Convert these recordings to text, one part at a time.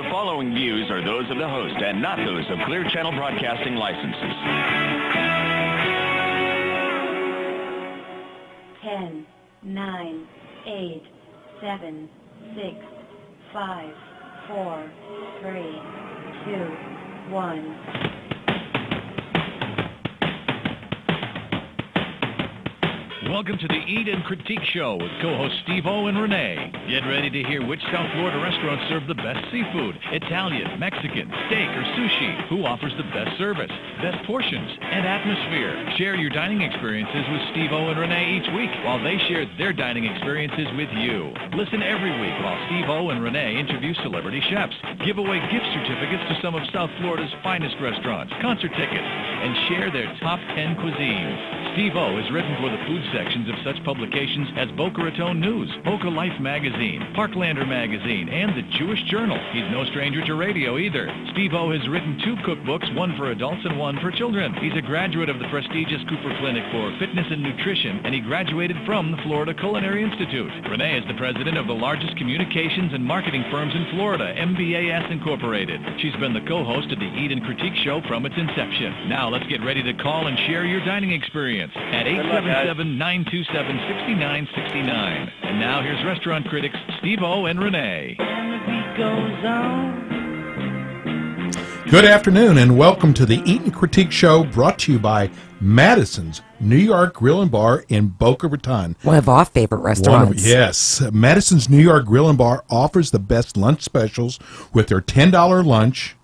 The following views are those of the host and not those of Clear Channel Broadcasting licenses. 10, 9, 8, 7, 6, 5, 4, 3, 2, 1. Welcome to the Eat and Critique Show with co-hosts Steve O and Renee. Get ready to hear which South Florida restaurants serve the best seafood, Italian, Mexican, steak, or sushi. Who offers the best service, best portions, and atmosphere. Share your dining experiences with Steve O and Renee each week while they share their dining experiences with you. Listen every week while Steve O and Renee interview celebrity chefs, give away gift certificates to some of South Florida's finest restaurants, concert tickets, and share their top 10 cuisines. Steve O has written for the food sections of such publications as Boca Raton News, Boca Life Magazine, Parklander Magazine, and the Jewish Journal. He's no stranger to radio either. Steve O has written two cookbooks, one for adults and one for children. He's a graduate of the prestigious Cooper Clinic for Fitness and Nutrition, and he graduated from the Florida Culinary Institute. Renee is the president of the largest communications and marketing firms in Florida, MBAS Incorporated. She's been the co-host of the Eat and Critique Show from its inception. Now let's get ready to call and share your dining experience at 877-927-6969. And now here's restaurant critics Steve O and Renee. Good afternoon and welcome to the Eat and Critique Show brought to you by Madison's New York Grill and Bar in Boca Raton. One of our favorite One of- restaurants. yes, Madison's New York Grill and Bar offers the best lunch specials with their $10 lunch.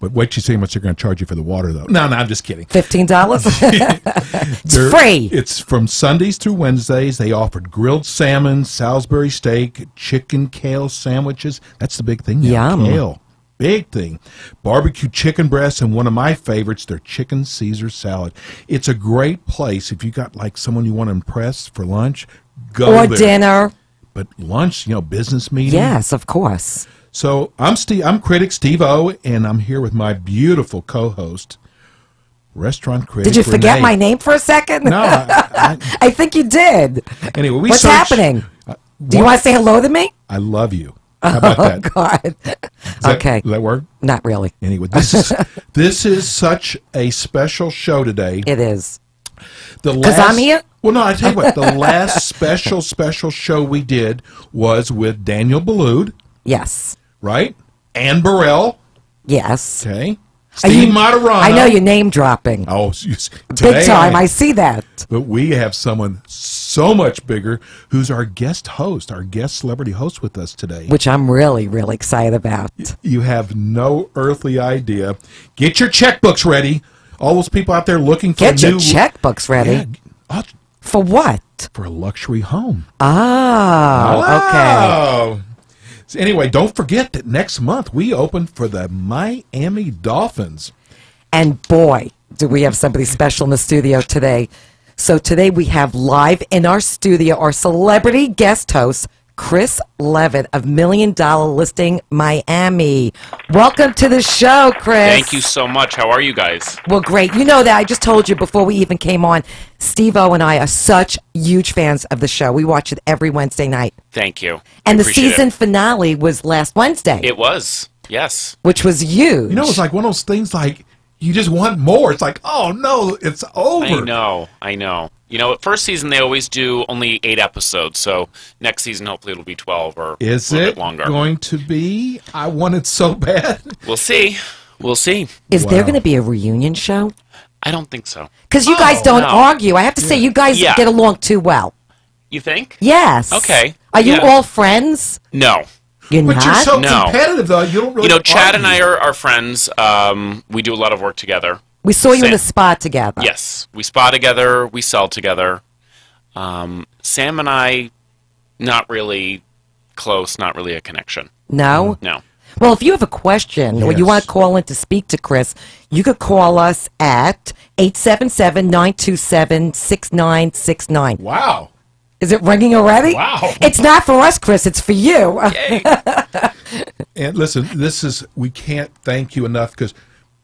But wait you see how much they're going to charge you for the water, though. No, no, I'm just kidding. Fifteen dollars. it's free. It's from Sundays through Wednesdays. They offered grilled salmon, Salisbury steak, chicken kale sandwiches. That's the big thing Yeah, Kale. Big thing. Barbecue chicken breasts, and one of my favorites, their chicken Caesar salad. It's a great place if you got like someone you want to impress for lunch. Go or there. dinner. But lunch, you know, business meeting. Yes, of course. So I'm Steve. I'm critic Steve O, and I'm here with my beautiful co-host, restaurant critic. Did you forget Renee. my name for a second? No. I, I think you did. Anyway, we What's searched- happening? Uh, Do you want to say hello to me? I love you. How about that? Does God. that- okay. Does that work? Not really. Anyway, this is this is such a special show today. It is. The last- I'm here? Well, no, I tell you what. The last special special show we did was with Daniel Boulud, Yes. Right? Anne Burrell, Yes. okay. Steve you- Materano. I know you're name dropping. Oh, Big time. I see that. But we have someone so much bigger who's our guest host, our guest celebrity host with us today. Which I'm really, really excited about. You have no earthly idea. Get your checkbooks ready. All those people out there looking for Get your new checkbooks ready. Yeah, uh, For what? for a luxury home. Oh, okay. So anyway, don't forget that next month we open for the Miami Dolphins. And boy, do we have somebody special in the studio today. So today we have live in our studio our celebrity guest host, Chris Leavitt of Million Dollar Listing Miami. Welcome to the show, Chris. Thank you so much. How are you guys? Well, great. You know that I just told you before we even came on. Steve O and I are such huge fans of the show. We watch it every Wednesday night. Thank you. And I the season It. finale was last Wednesday, it was. Yes. which was huge. You know, it's like one of those things like you just want more. It's like, oh no, it's over. I know. I know. You know, first season they always do only eight episodes, so next season hopefully it'll be twelve or Is a little it bit longer. going to be? I want it so bad. We'll see. We'll see. Is there going to be a reunion show? I don't think so. Because you guys oh, don't no. argue. I have to say, you guys Yeah. get along too well. You think? Yes. Okay. Are you Yeah. all friends? No. You're But not. you're so No. competitive, though. You don't really. You know, Chad and I are, are friends. Um, we do a lot of work together. we saw you in Sam. the spa together. Yes, we spa together. We sell together. Um, Sam and I, not really close. Not really a connection. No. No. Well, if you have a question or you want to call in to speak to Chris, you could call us at 877-927-6969. Wow. Is it ringing already? Wow. It's not for us, Chris. It's for you. And listen, this is we can't thank you enough because,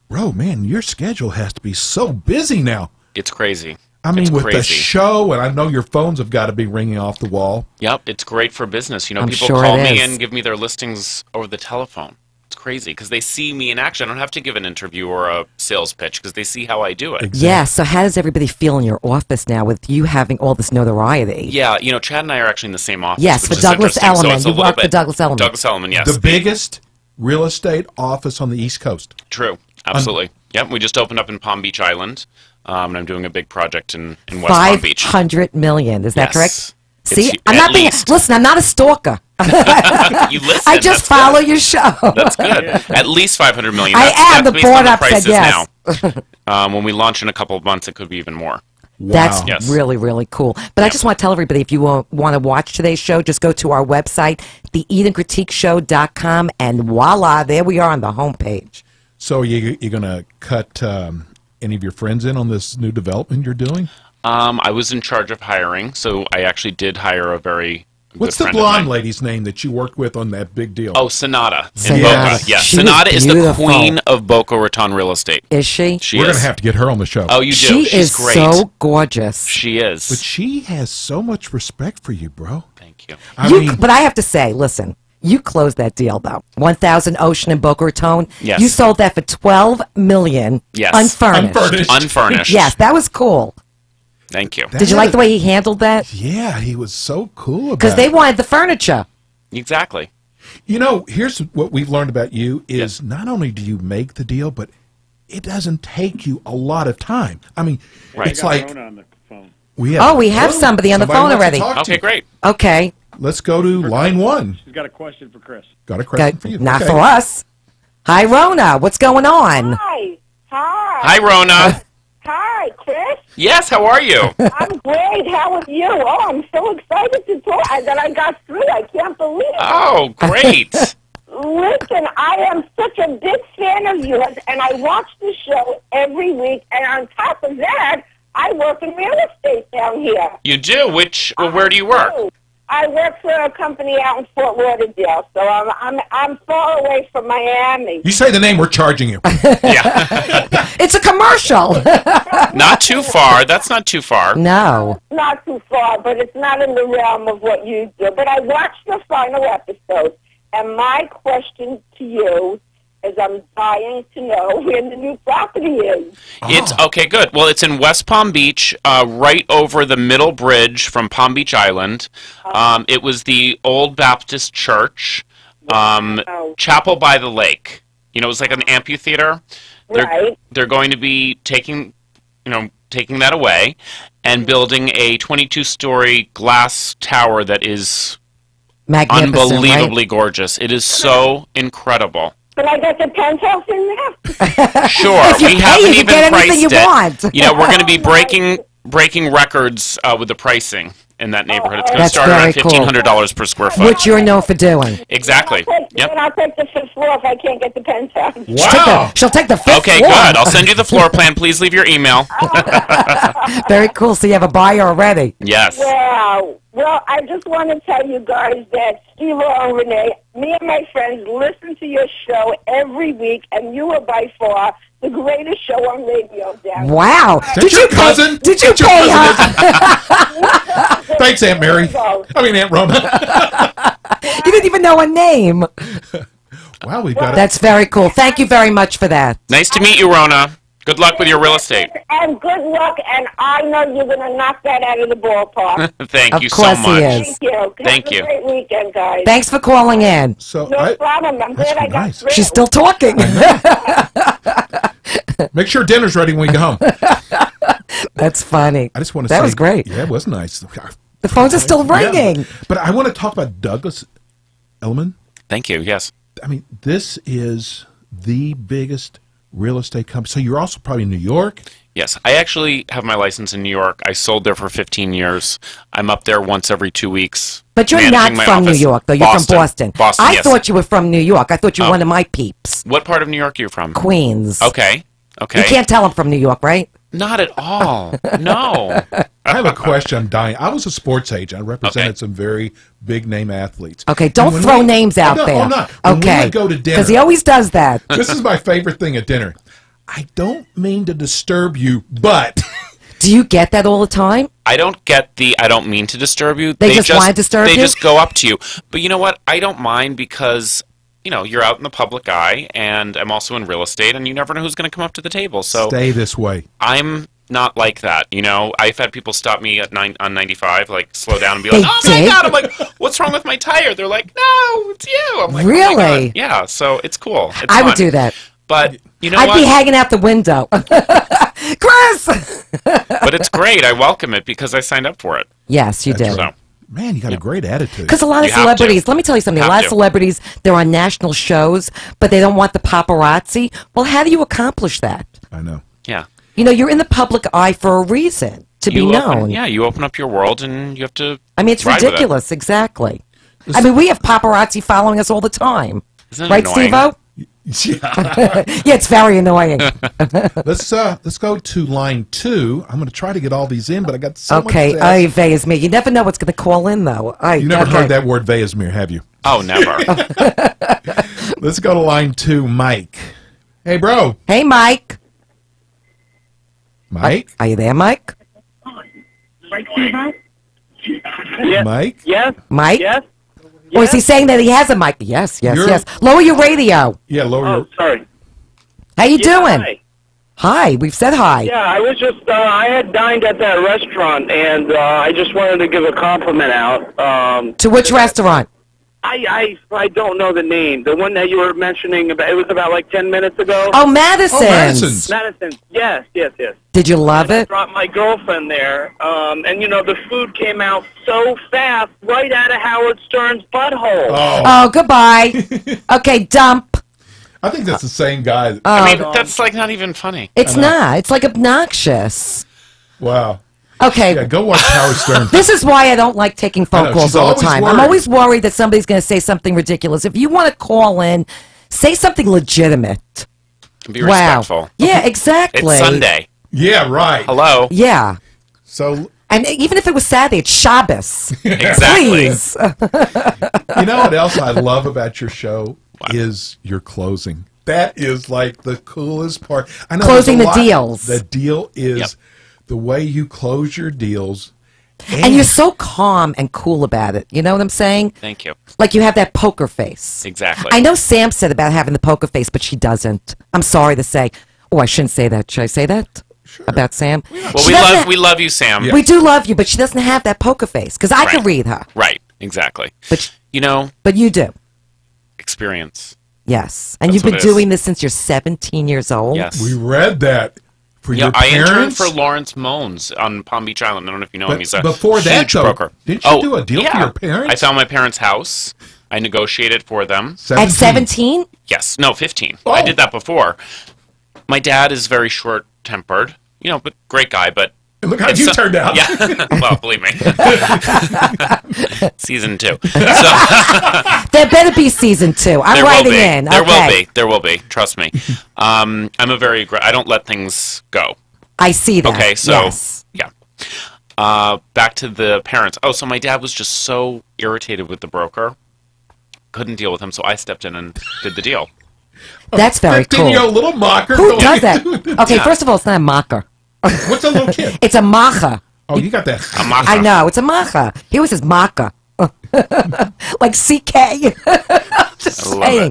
bro, man, your schedule has to be so busy now. It's crazy. I mean, it's with crazy. the show, and I know your phones have got to be ringing off the wall. Yep, it's great for business. You know, I'm people sure call me is. and give me their listings over the telephone. It's crazy because they see me in action. I don't have to give an interview or a sales pitch because they see how I do it. Yeah. So how does everybody feel in your office now with you having all this notoriety? Yeah, you know, Chad and I are actually in the same office. Yes, which for Douglas interesting. So Elliman. You little work for Douglas Elliman. Douglas Elliman, yes. The biggest real estate office on the East Coast. True, absolutely. yep, we just opened up in Palm Beach Island, um, and I'm doing a big project in, in West Palm Beach. hundred million. Is that Yes. correct? It's See, hu- I'm at not being. least. Listen, I'm not a stalker. You listen. I just that's follow good. your show. That's good. At least 500 million. I am. The board the up said yes. now. um, when we launch in a couple of months, it could be even more. That's Yes. really, really cool. But I just want to tell everybody if you want, want to watch today's show, just go to our website, theeatandcritiqueshow.com, and voila, there we are on the homepage. So you you're gonna cut um, any of your friends in on this new development you're doing? Um, I was in charge of hiring, so I actually did hire a very good What's the blonde lady's name that you worked with on that big deal? Oh, Senada in Senada. Boca. Yes, She Senada is the queen of Boca Raton real estate. Is she? She we're gonna have to get her on the show. oh, you do. she She's is great. so gorgeous. She is. but she has so much respect for you, bro. Thank you. I you, mean, but I have to say, listen, you closed that deal though. One thousand Ocean and Boca Raton. Yes. You sold that for twelve million. Yes. Unfurnished. Unfurnished. Unfurnished. Yes, that was cool. Thank you. Did you like the way he handled that? Yeah, he was so cool about Because they it. wanted the furniture. Exactly. You know, here's what we've learned about you is Yes. not only do you make the deal, but it doesn't take you a lot of time. I mean, Right. it's like on the phone. we have. Oh, we have somebody on the phone already. talk to Okay, great. Okay. Let's go to line one. She's got a question for Chris. Got a question Good. for you. Not Okay. for us. Hi, Rona. What's going on? Hi. Hi. Hi, Rona. Hi, Chris. Yes, how are you? I'm great. How are you? Oh, I'm so excited to talk that I got through. I can't believe it. Oh, great. Listen, I am such a big fan of yours, and I watch the show every week. And on top of that, I work in real estate down here. You do? Which, well, where do you work? Oh, I work for a company out in Fort Lauderdale, so I'm I'm I'm far away from Miami. You say the name, we're charging you. Yeah. It's a commercial. not too far. That's not too far. no. not too far, but it's not in the realm of what you do. But I watched the final episode, and my question to you is I'm dying to know where the new property is. It's okay, good. Well, it's in West Palm Beach, uh, right over the middle bridge from Palm Beach Island. Um, it was the old Baptist church, um, Wow. chapel by the lake. You know, it was like an amphitheater. They're, Right. They're going to be taking, you know, taking that away and building a 22-story glass tower that is Magnificent. unbelievably Right? gorgeous. It is so incredible. Can I get the penthouse in there? Sure, If you we pay, haven't you even get priced you it. want. You know, we're going to be breaking breaking records uh, with the pricing in that neighborhood. It's going to That's start very around fifteen hundred dollars per square foot. Which you're known for doing. exactly. I'll take, Yep. And I'll take the fifth floor if I can't get the penthouse. She'll take the, Wow. she'll take the fifth Okay, floor. good. I'll send you the floor plan. Please leave your email. Very cool. So you have a buyer already. Yes. Wow. Well, I just want to tell you guys that Steve and Renee, me and my friends listen to your show every week, and you are by far the greatest show on radio down here. Wow. did your pay, cousin? Did you That's your pay cousin, her? Thanks, Aunt Mary. I mean, Aunt Rona. you didn't even know a name. wow, we've got it. That's very cool. Thank you very much for that. Nice to meet you, Rona. Good luck with your real estate. And good luck, and I know you're going to knock that out of the ballpark. Thank Of you course so he much. is. Thank you. Have Thank a great weekend, guys. Thanks for calling in. So no I, problem. I'm That's glad I got nice. through. She's still talking. make sure dinner's ready when we get home. That's funny. I just want to That say, was great. Yeah, it was nice. The phones are still Yeah. ringing. But I want to talk about Douglas Elliman. Thank you. Yes. I mean, this is the biggest real estate company. So you're also probably in New York. Yes. I actually have my license in New York. I sold there for 15 years. I'm up there once every two weeks. But you're not my from New. York, though. You're Boston. from Boston. Boston. I yes. thought you were from New York. I thought you were Oh. one of my peeps. What part of New York are you from? Queens. Okay. Okay. You can't tell I'm from New York, right? Not at all. No. I have a question. I'm dying. I was a sports agent. I represented Okay. some very big name athletes. Okay, don't throw we- names oh, out no, oh, there. I'm not. When we okay. go to dinner. Because he always does that. this is my favorite thing at dinner. I don't mean to disturb you, but Do you get that all the time? I don't get the I don't mean to disturb you. They just wanna disturb They you? just go up to you. But you know what? I don't mind because you know, you're out in the public eye, and I'm also in real estate, and you never know who's going to come up to the table. So Stay this way. I'm not like that. You know, I've had people stop me at nine on 95, like slow down and be like, "Oh my god!" I'm like, "What's wrong with my tire?" They're like, "No, it's you." I'm like, "Oh my Really? God." Yeah. So it's cool. It's I would do that. But you know I'd what? be hanging out the window. Chris! but it's great. I welcome it because I signed up for it. yes, you did. So Man, you got a great attitude. Because a lot of You celebrities, let me tell you something, a lot to. of celebrities, they're on national shows, but they don't want the paparazzi. Well, how do you accomplish that? I know. yeah. You know, you're in the public eye for a reason, to You be open- known. yeah, you open up your world and you have to. I mean, it's ride it. ridiculous, exactly. I mean, we have paparazzi following us all the time. Isn't right, annoying? Steve-O? Yeah. Yeah, it's very annoying. let's uh let's go to line two. I'm going to try to get all these in, but I got so okay, much. to I ask. is me. You never know what's going to call in, though. I, you never okay. heard that word Vayasmir, have you? Oh, never. Let's go to line two, Mike. Hey, bro, Hey, Mike. Mike, Are you there, Mike? Mike. Yes, Mike? yes. Or is he saying that he has a mic? Yes, yes, You're- yes. Lower your radio. Yeah, lower Oh, your. sorry. How you Yeah, doing? hi. Hi, we've said hi. Yeah, I was just, uh, I had dined at that restaurant, and uh, I just wanted to give a compliment out. Um, To which restaurant? I, I, I don't know the name. The one that you were mentioning, about, it was about like 10 minutes ago. Oh, Madison. Oh, Madison's. Madison. Yes, yes, yes. Did you love it? I it? brought my girlfriend there, um, and you know the food came out so fast, right out of Howard Stern's butthole. Oh, Oh, goodbye. okay, dump. I think that's the same guy. I mean, that's like not even funny. It's not. It's like obnoxious. wow. Okay. Yeah, go watch Howard Stern. This is why I don't like taking phone know, calls all the always time. I'm always worried that somebody's going to say something ridiculous. If you want to call in, say something legitimate. Be wow. respectful. Yeah, exactly. It's Sunday. yeah, right. Hello. Yeah. So And even if it was Saturday, it's Shabbos. Exactly. You know what else I love about your show is your closing. That is like the coolest part. I know Closing the lot- deals. The deal is Yep. The way you close your deals. And you're so calm and cool about it. You know what I'm saying? Thank you. Like you have that poker face. Exactly. I know Sam said about having the poker face, but she doesn't. I'm sorry to say. Oh, I shouldn't say that. Should I say that about Sam? Well, She we doesn't love ha- we love you, Sam. we do love you, but she doesn't have that poker face because I can read her, Right. Exactly. but sh- You know, but you do. experience. Yes, and That's you've been what it is. doing this since you're 17 years old. Yes. We read that for Yeah, your I interned for Lawrence Moens on Palm Beach Island. I don't know if you know him. He's a before that, huge though, broker. didn't you oh, do a deal for your parents? I found my parents' house. I negotiated for them. At 17? Yes, no, 15. Oh. I did that before. My dad is very short tempered, you know, but great guy. But Look how it's you so- turned out. Yeah, well, believe me. Season two. So There better be season two. I'm there writing in. There will be. There will be. Trust me. Um, I'm a very. I don't let things go. I see that. Okay, so yes. yeah. Uh, back to the parents. Oh, so my dad was just so irritated with the broker, couldn't deal with him, so I stepped in and did the deal. that's very cool. Fifteen-year-old little mocker. Who does that? Okay, Yeah. first of all, it's not a mocker. What's a little kid? It's a macha. Oh, you got that. A macha. I know it's a macha. He always says maca, like CK. I'm just I saying.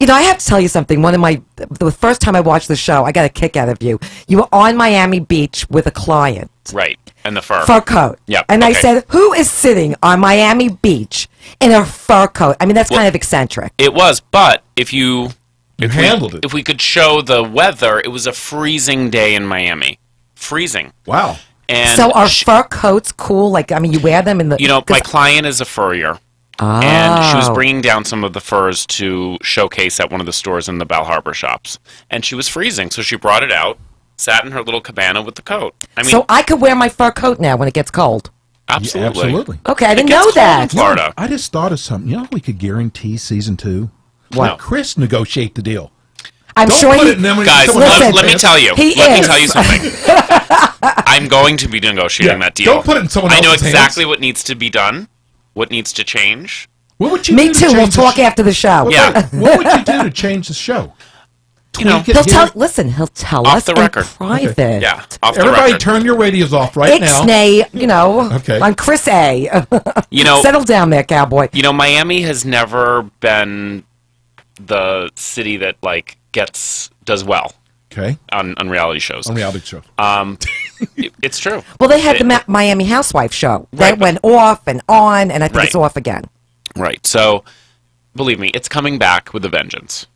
You know, I have to tell you something. One of my the first time I watched the show, I got a kick out of you. You were on Miami Beach with a client, Right, and the fur. fur coat. Yep, And I said, "Who is sitting on Miami Beach in a fur coat?" I mean, that's Well- kind of eccentric. It was, but if you You if we, handled it. if we could show the weather, it was a freezing day in Miami, freezing. Wow. And so are sh- fur coats cool? Like, I mean, you wear them in the. you know, my client is a furrier. And she was Oh. bringing down some of the furs to showcase at one of the stores in the Bal Harbour shops. And she was freezing, so she brought it out, sat in her little cabana with the coat. I mean, so I could wear my fur coat now when it gets cold. absolutely. Yeah, absolutely. Okay, I didn't gets know cold in that. Florida. I just thought of something. You know, we could guarantee season two. What? Let Chris negotiate the deal. I'm Don't sure put he, it in them Guys, Listen, let, let me tell you. He let me is. tell you something. I'm going to be negotiating Yeah, that deal. don't put it in someone else's I know exactly hands. what needs to be done, what needs to change. What would you Me do to too. We'll talk sh- after the show. Yeah. What would you do to change the show? You know, He'll here? tell. Listen, he'll tell Off us the in record. private. Yeah, off the Everybody, record. turn your radios off right now. Ixnay, you know, Okay. on Chris A. You know, Settle down there, cowboy. you know, Miami has never been the city that like gets does well Okay. on, on reality shows. On reality show. Um, it- it's true. Well, they had the Ma- Miami Housewife show. That Right, but- went off and on, and I think it's off again. Right. So, believe me, it's coming back with a vengeance.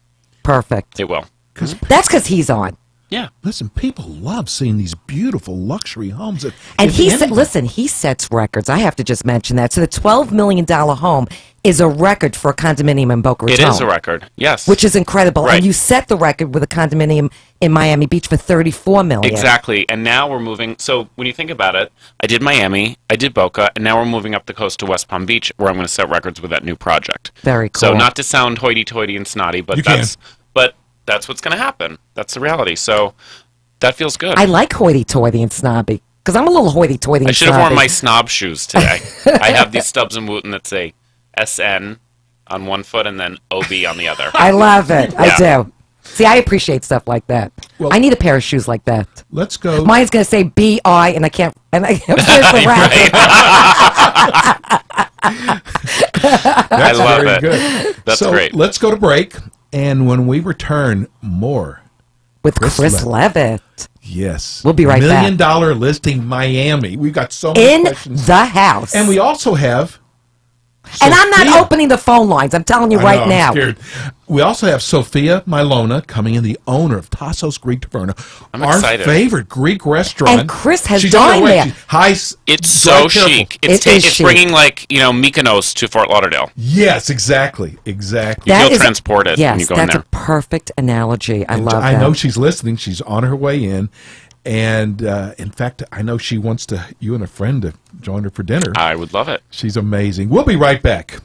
Perfect. It will. Cause That's because he's on. Yeah. Listen, people love seeing these beautiful luxury homes. If- And if he said, listen, he sets records. I have to just mention that. So the $12 million home is a record for a condominium in Boca Raton. It is a record. Yes. Which is incredible. Right. And you set the record with a condominium in Miami Beach for 34 million. Exactly. And now we're moving. So when you think about it, I did Miami, I did Boca, and now we're moving up the coast to West Palm Beach, where I'm going to set records with that new project. Very cool. So not to sound hoity-toity and snotty, but You can. that's but that's what's going to happen. That's the reality. So that feels good. I like hoity-toity and snobby because I'm a little hoity-toity I should have worn my snob shoes today. I have these Stubbs and Wootton that say SN on one foot and then OB on the other. I love it. I do. See, I appreciate stuff like that. Well- I need a pair of shoes like that. Let's go. Mine's going to say B I, and I can't. And I can't finish the rap. That's love very it. good. That's so great. Let's go to break. And when we return, more. with Chris Chris, Leavitt Yes. We'll be right back. Million dollar listing Miami. We've got so many in questions. the house. and we also have. And I'm not opening the phone lines. I'm telling you I right know, I'm now. scared. We also have Sophia Milona coming in, the owner of Tassos Greek Taverna, I'm our excited. favorite Greek restaurant. And Chris has She's on her dined way. there. She- High, s- It's so chic. It's It ta- is it's chic. bringing like you know Mykonos to Fort Lauderdale. Yes, exactly, exactly. You That feel is- transported yes, when you go in that's there. a perfect analogy. I And love I that. know she's listening. She's on her way in, and uh, in fact, I know she wants to you and a friend to join her for dinner. I would love it. She's amazing. We'll be right back.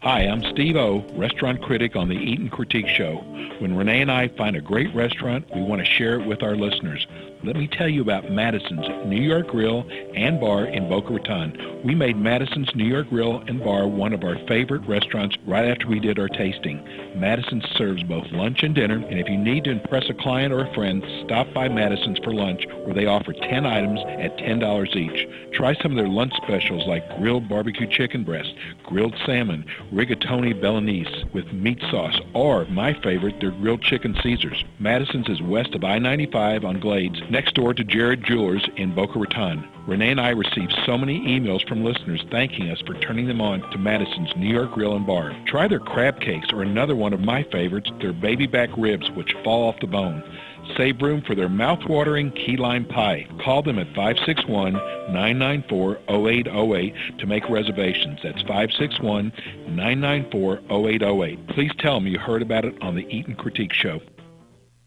Hi, I'm Steve O, restaurant critic on the Eat and Critique Show. When Renee and I find a great restaurant, we want to share it with our listeners. Let me tell you about Madison's New York Grill and Bar in Boca Raton. We made Madison's New York Grill and Bar one of our favorite restaurants right after we did our tasting. Madison serves both lunch and dinner, and if you need to impress a client or a friend, stop by Madison's for lunch, where they offer 10 items at $10 each. Try some of their lunch specials like grilled barbecue chicken breast, grilled salmon, rigatoni bolognese with meat sauce, or, my favorite, their grilled chicken Caesars. Madison's is west of I-95 on Glades, next door to Jared Jewelers in Boca Raton. Renee and I received so many emails from listeners thanking us for turning them on to Madison's New York Grill and Bar. Try their crab cakes or another one of my favorites, their baby back ribs, which fall off the bone. Save room for their mouth-watering key lime pie. Call them at 561-994-0808 to make reservations. That's 561-994-0808. Please tell them you heard about it on the Eat and Critique Show.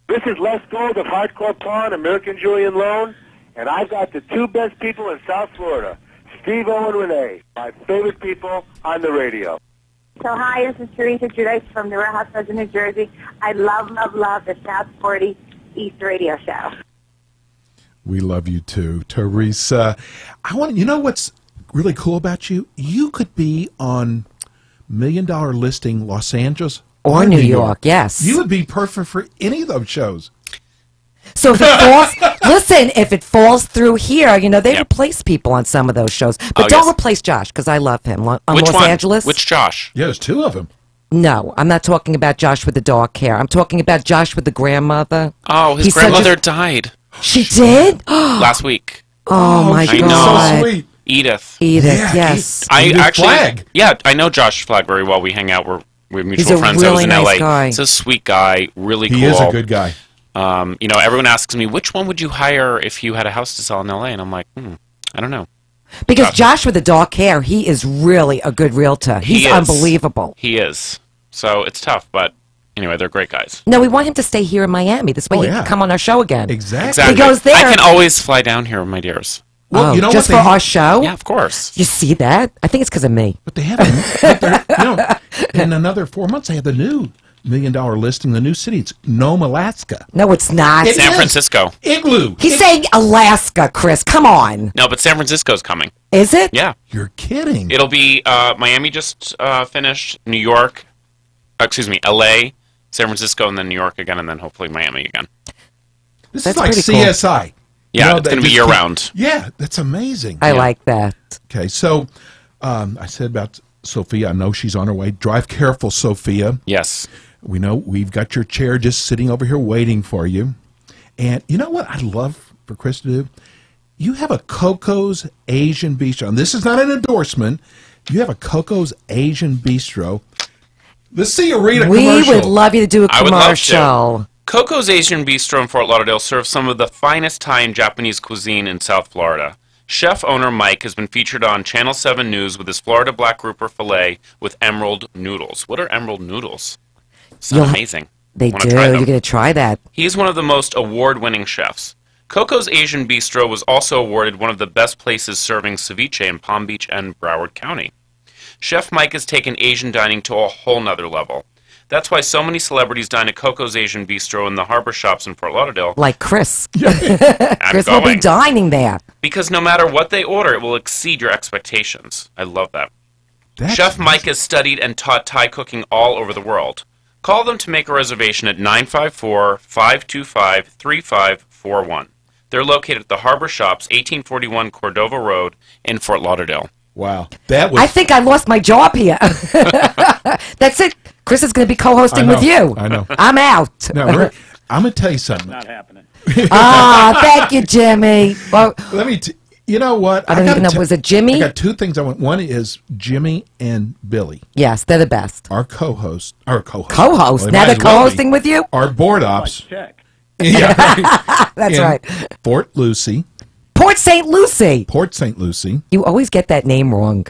This is Les Gold of Hardcore Pawn, American Jewelry and Loan, and I've got the two best people in South Florida, Steve O and Renee, my favorite people on the radio. So hi, this is Teresa Giudice from the Real Housewives of New Jersey. I love, love, love the South 40 East Radio Show. We love you too, Teresa. I want you know what's really cool about you? You could be on Million Dollar Listing Los Angeles Or New York, yes. You would be perfect for any of those shows. So if it falls, listen, if it falls through here, you know they Yep. replace people on some of those shows, but Oh, don't yes. replace Josh because I love him on on Which Los one? Angeles. Which Josh? Yeah, there's two of them. No, I'm not talking about Josh with the dark hair. I'm talking about Josh with the grandmother. Oh, his He's such a- grandmother died She did. last week. Oh, my oh, she I was god. so sweet. Edith. Edith, Yeah, yes. I Edith actually, Flagg. yeah, I know Josh Flagg very well. We hang out. We're we're mutual a friends. I was really in nice LA. guy. He's a sweet guy, really He cool. is a good guy. Um, you know, everyone asks me which one would you hire if you had a house to sell in LA, and I'm like, hmm, I don't know. Because Josh. Josh with the dark hair, he is really a good realtor. He He's is. unbelievable. He is. So it's tough, but anyway, they're great guys. No, we want him to stay here in Miami. This way Oh, he yeah. can come on our show again. Exactly. Exactly. goes there. I can always fly down here, my dears. Well, oh, you know just what for they- our show? Yeah, of course. You see that? I think it's because of me. But they have, a, but they're- you know, in another four months, they have the new million dollar listing, the new city. It's Nome, Alaska. No, it's not. It San is. Francisco. Igloo. He's It- saying Alaska, Chris. Come on. No, but San Francisco's coming. Is it? Yeah. You're kidding. It'll be uh, Miami just uh, finished, New York, uh, excuse me, LA, San Francisco, and then New York again, and then hopefully Miami again. this That's is like CSI. cool. CSI. Yeah, You know, it's going to be year keep- round. Yeah, that's amazing. I Yeah. like that. Okay, so um, I said about Sophia, I know she's on her way. Drive careful, Sophia. Yes. We know we've got your chair just sitting over here waiting for you. And you know what I'd love for Chris to do? You have a Coco's Asian Bistro. And this is not an endorsement. You have a Coco's Asian Bistro. Let's see you read a we commercial. would love you to do a I would love commercial. Coco's Asian Bistro in Fort Lauderdale serves some of the finest Thai and Japanese cuisine in South Florida. Chef owner Mike has been featured on Channel 7 News with his Florida black grouper filet with emerald noodles. What are emerald noodles? Sound amazing. They do. You're going to try that. He's one of the most award winning chefs. Coco's Asian Bistro was also awarded one of the best places serving ceviche in Palm Beach and Broward County. Chef Mike has taken Asian dining to a whole nother level. That's why so many celebrities dine at Coco's Asian Bistro in the harbor shops in Fort Lauderdale. Like Chris. I'm Chris will be dining there. Because no matter what they order, it will exceed your expectations. I love that. That's Chef Mike has studied and taught Thai cooking all over the world. Call them to make a reservation at 954 525 3541. They're located at the Harbor Shops, 1841 Cordova Road in Fort Lauderdale. Wow. That was I think I lost my job here. That's it. Chris is going to be co-hosting I with you. I know. I'm out. No, we're, I'm going to tell you something. Not happening. Ah, thank you, Jimmy. Well, Let me. T- you know what? I don't gotta even know. t- Was it Jimmy? I got two things I want. One is Jimmy and Billy, yes, they're the best. our co-host, our co-host, Co-host. Well, now might they're as well be. co-hosting with you. Our board ops. Check. yeah, right. That's in right. Fort Lucy, Port St. Lucie. Port St. Lucie. You always get that name wrong.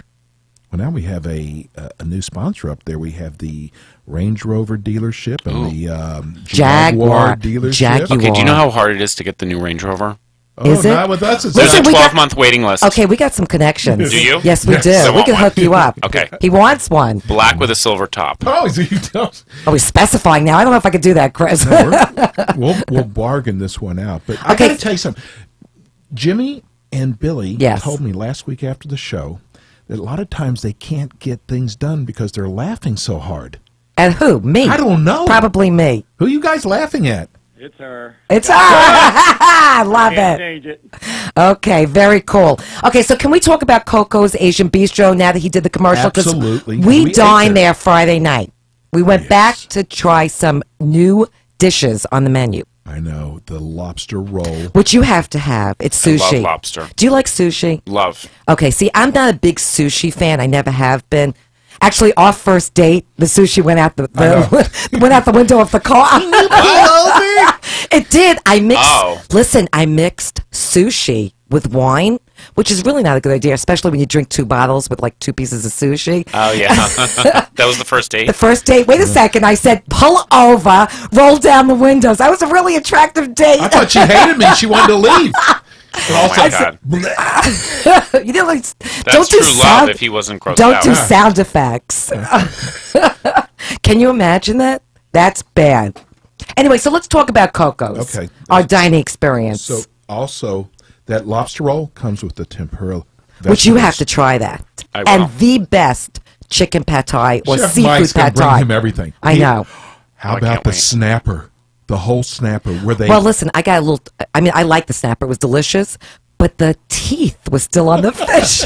Well, now we have a a, a new sponsor up there. We have the Range Rover dealership and the um, Jaguar. Jaguar, dealership. Jaguar. Okay, do you know how hard it is to get the new Range Rover? Oh, Is it? not with us. It's There's a we got- 12 month waiting list. Okay, we got some connections. Do you? Yes, we Yes. do. I we can one. hook you up. Okay. He wants one. Black with a silver top. Oh, so you don't. Oh, he's specifying now. I don't know if I could do that, Chris. We're- we'll we'll bargain this one out. But I Okay. got to tell you something. Jimmy and Billy Yes. told me last week after the show that a lot of times they can't get things done because they're laughing so hard. and who? Me. I don't know. Probably me. Who you guys laughing at? It's her. It's I love Can't it. change it. Okay, very cool. Okay, so can we talk about Coco's Asian Bistro now that he did the commercial? Absolutely. We, We dined there. there Friday night. We went Yes. back to try some new dishes on the menu, I know the lobster roll. which you have to have. It's I love sushi. lobster. Do you like sushi? Love. Okay, see, I'm not a big sushi fan. I never have been. Actually, our first date, the sushi went out the, the went out the window of the car. it did. I mixed. Oh. Listen, I mixed sushi with wine, which is really not a good idea, especially when you drink two bottles with like two pieces of sushi. Oh, yeah. that was the first date? The first date. Wait a mm. second. I said, pull over, roll down the windows. That was a really attractive date. I thought she hated me. She wanted to leave. Oh, my God. bleh. you know, like, That's don't do true love sound, if he wasn't grossed Don't out. do sound effects. Can you imagine that? That's bad. Anyway, so let's talk about Coco's. Okay. Our dining experience. so also that lobster roll comes with the tempura. which you have to try that. I will. And the best chicken pad thai or Chef seafood Mike's gonna pad bring thai. him everything. I He- know. How Oh, about the wait. snapper? The whole snapper where they Well, listen, I got a little. I mean, I like the snapper; it was delicious, but the teeth was still on the fish.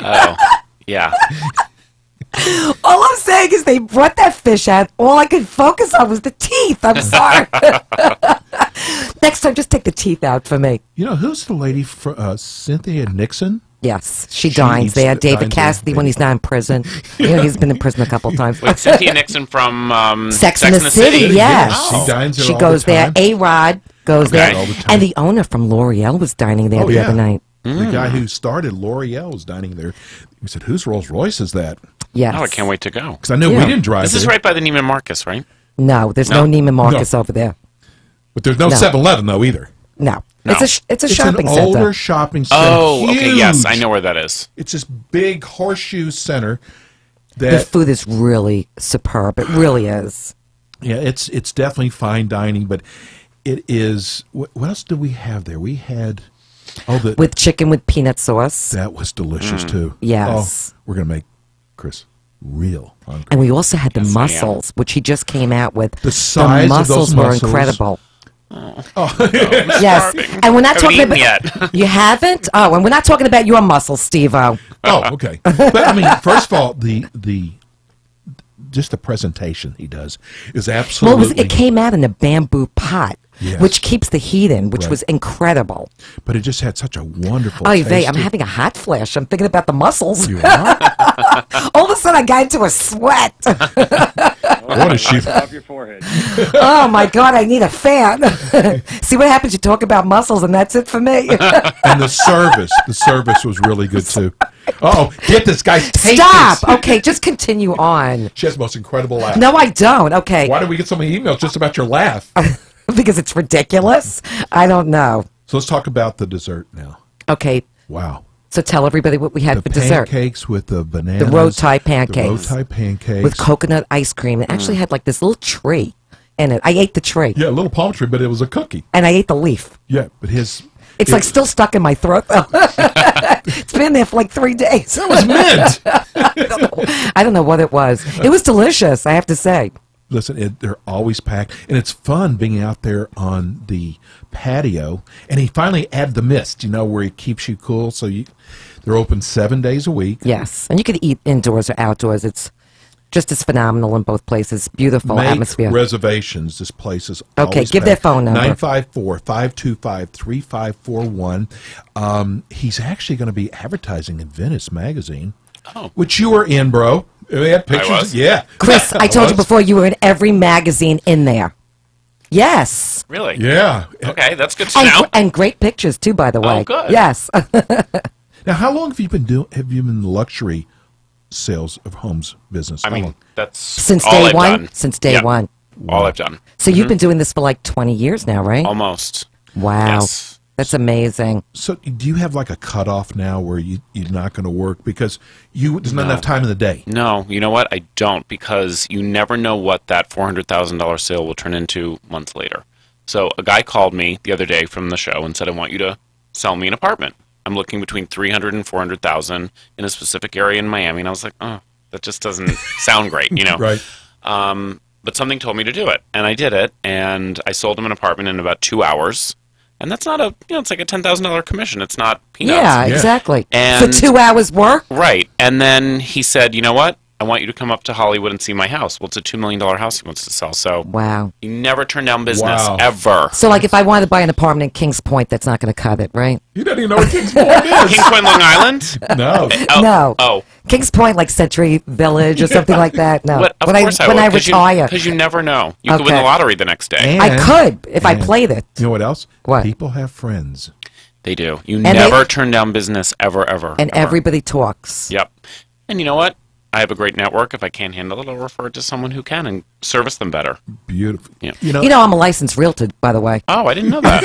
Oh, yeah. all I'm saying is they brought that fish out. All I could focus on was the teeth. I'm sorry. Next time, just take the teeth out for me. You know who's the lady for uh, Cynthia Nixon? Yes, she, She dines there. the- David dines. Cassidy when he's not in prison. You know, he's been in prison a couple times. Wait, Cynthia Nixon from um, Sex in the City, yes. Yes, she dines there She all goes the there. A Rod goes Okay. there. All the time. And the owner from L'Oreal was dining there Oh, the yeah. other night. The guy who started L'Oreal was dining there. We said, "Whose Rolls Royce is that?" Yes. Oh, I can't wait to go. Because I know Yeah. we didn't drive This is right by the Neiman Marcus, right? No, there's no, No. Neiman Marcus No. over there. but there's no No. 7-Eleven though either. No. No. It's a sh- it's a It's shopping an center. older shopping center. Oh, okay, yes, I know where that is. It's this big horseshoe center the food is really superb. It really is. yeah, it's it's definitely fine dining, but it is. What, what else did we have there? We had oh the With chicken with peanut sauce. that was delicious Mm. too. Yes. oh, we're gonna make Chris real hungry. And we also had the Yes, I am. mussels, which he just came out with. The size of those mussels were mussels. incredible. Oh. yes, and we're not talking about yet. you haven't. Oh, and we're not talking about your muscles, Steve-O. Oh, okay. But I mean, first of all, the the just the presentation he does is Well, it, absolutely. was, it came out in a bamboo pot, Yes. which keeps the heat in, which Right. was incredible. but it just had such a wonderful. Oh, taste I'm it. having a hot flash. I'm thinking about the muscles. You are? All of a sudden, I got into a sweat. What is she? Off your forehead. oh my God, I need a fan. See what happens? You talk about muscles, and that's it for me. and the service, the service was really good too. Oh, get this guy's tape Stop. this. Okay, just continue on. She has the most incredible laugh. No, I don't. Okay, Why did we get so many emails just about your laugh? Because it's ridiculous. I don't know. So let's talk about the dessert now. Okay, Wow. so tell everybody what we had The for dessert. pancakes with the bananas. The road tie The road pancakes. tie pancakes. with coconut ice cream. It actually mm. had like this little tree in it. I ate the tree, Yeah, a little palm tree, but it was a cookie. and I ate the leaf. Yeah, but his. It's it- like still stuck in my throat though. it's been there for like three days. That was mint. I don't know what it was. It was delicious, I have to say. Listen, it, they're always packed, and it's fun being out there on the patio. And he finally added the mist, you know, where he keeps you cool. So you, they're open seven days a week. Yes, and you could eat indoors or outdoors. It's just as phenomenal in both places. Beautiful Make atmosphere. reservations. This place is Okay, always give their phone number. 954-525-3541. Um, he's actually going to be advertising in Venice magazine, Oh. which you are in, bro. We had pictures. was? Yeah, Chris, I told you before you were in every magazine in there. Yes. Really? Yeah. Okay, that's good to And, know. and great pictures too, by the oh, way. Oh, good. Yes. Now, how long have you been doing? Have you been in the luxury sales of homes business? I How mean, long? that's Since all day I've one? done. Since day Yeah, one. All I've done. So you've mm-hmm. been doing this for like 20 years now, right? Almost. wow. Yes. That's amazing. So, do you have like a cutoff now where you you're not going to work because you there's not No. enough time in the day? No, you know what? I don't because you never know what that four hundred thousand dollar sale will turn into months later. So a guy called me the other day from the show and said, "I want you to sell me an apartment. I'm looking between three hundred and four hundred thousand in a specific area in Miami." And I was like, "Oh, that just doesn't sound great," you know. Right. Um, but something told me to do it, and I did it, and I sold him an apartment in about two hours. And that's not a, you know, it's like a ten thousand dollar commission. It's not peanuts. Yeah, exactly. And- for two hours work? Right. And then he said, you know what? I want you to come up to Hollywood and see my house. Well, it's a $2 million house he wants to sell. So Wow. he never turned down business, Wow. ever. So, like, if I wanted to buy an apartment in Kings Point, that's not going to cut it, right? You don't even know what Kings Point is. Kings Point, Long Island? no. Oh, oh, No. Oh. Kings Point, like Century Village or something like that. No. What, of when course I, I, when would, I 'cause retire, Because you, never know. You could win the lottery the next day. I could if I played it. You know what else? What? People have friends. They do. You And never they- turn down business, ever, ever. And ever. everybody talks. Yep. And you know what? I have a great network. If I can't handle it, I'll refer it to someone who can and service them better. Beautiful. Yeah. You know, You know, I'm a licensed realtor, by the way. Oh, I didn't know that.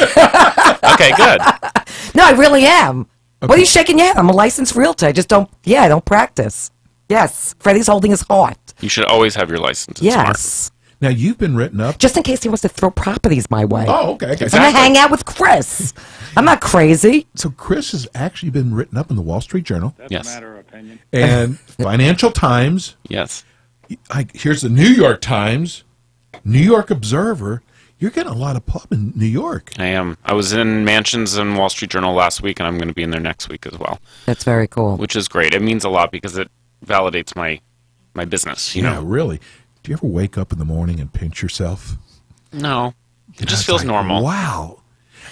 okay, good. No, I really am. What are you shaking your head? I'm a licensed realtor. I just don't, yeah, I don't practice. Yes. Freddie's holding his heart. You should always have your license. It's smart. Yes. now you've been written up. Just in case he wants to throw properties my way. Oh, okay. okay. I'm going to hang out with Chris. I'm not crazy. So Chris has actually been written up in the Wall Street Journal That's Yes. A matter of opinion. and Financial Times. Yes. I, here's the New York Times, New York Observer. You're getting a lot of pub in New York. I am. I was in Mansions and Wall Street Journal last week, and I'm going to be in there next week as well, That's very cool. which is great. It means a lot because it validates my my business. You yeah, know, really. Do you ever wake up in the morning and pinch yourself? no, it just It's feels like, normal. Wow.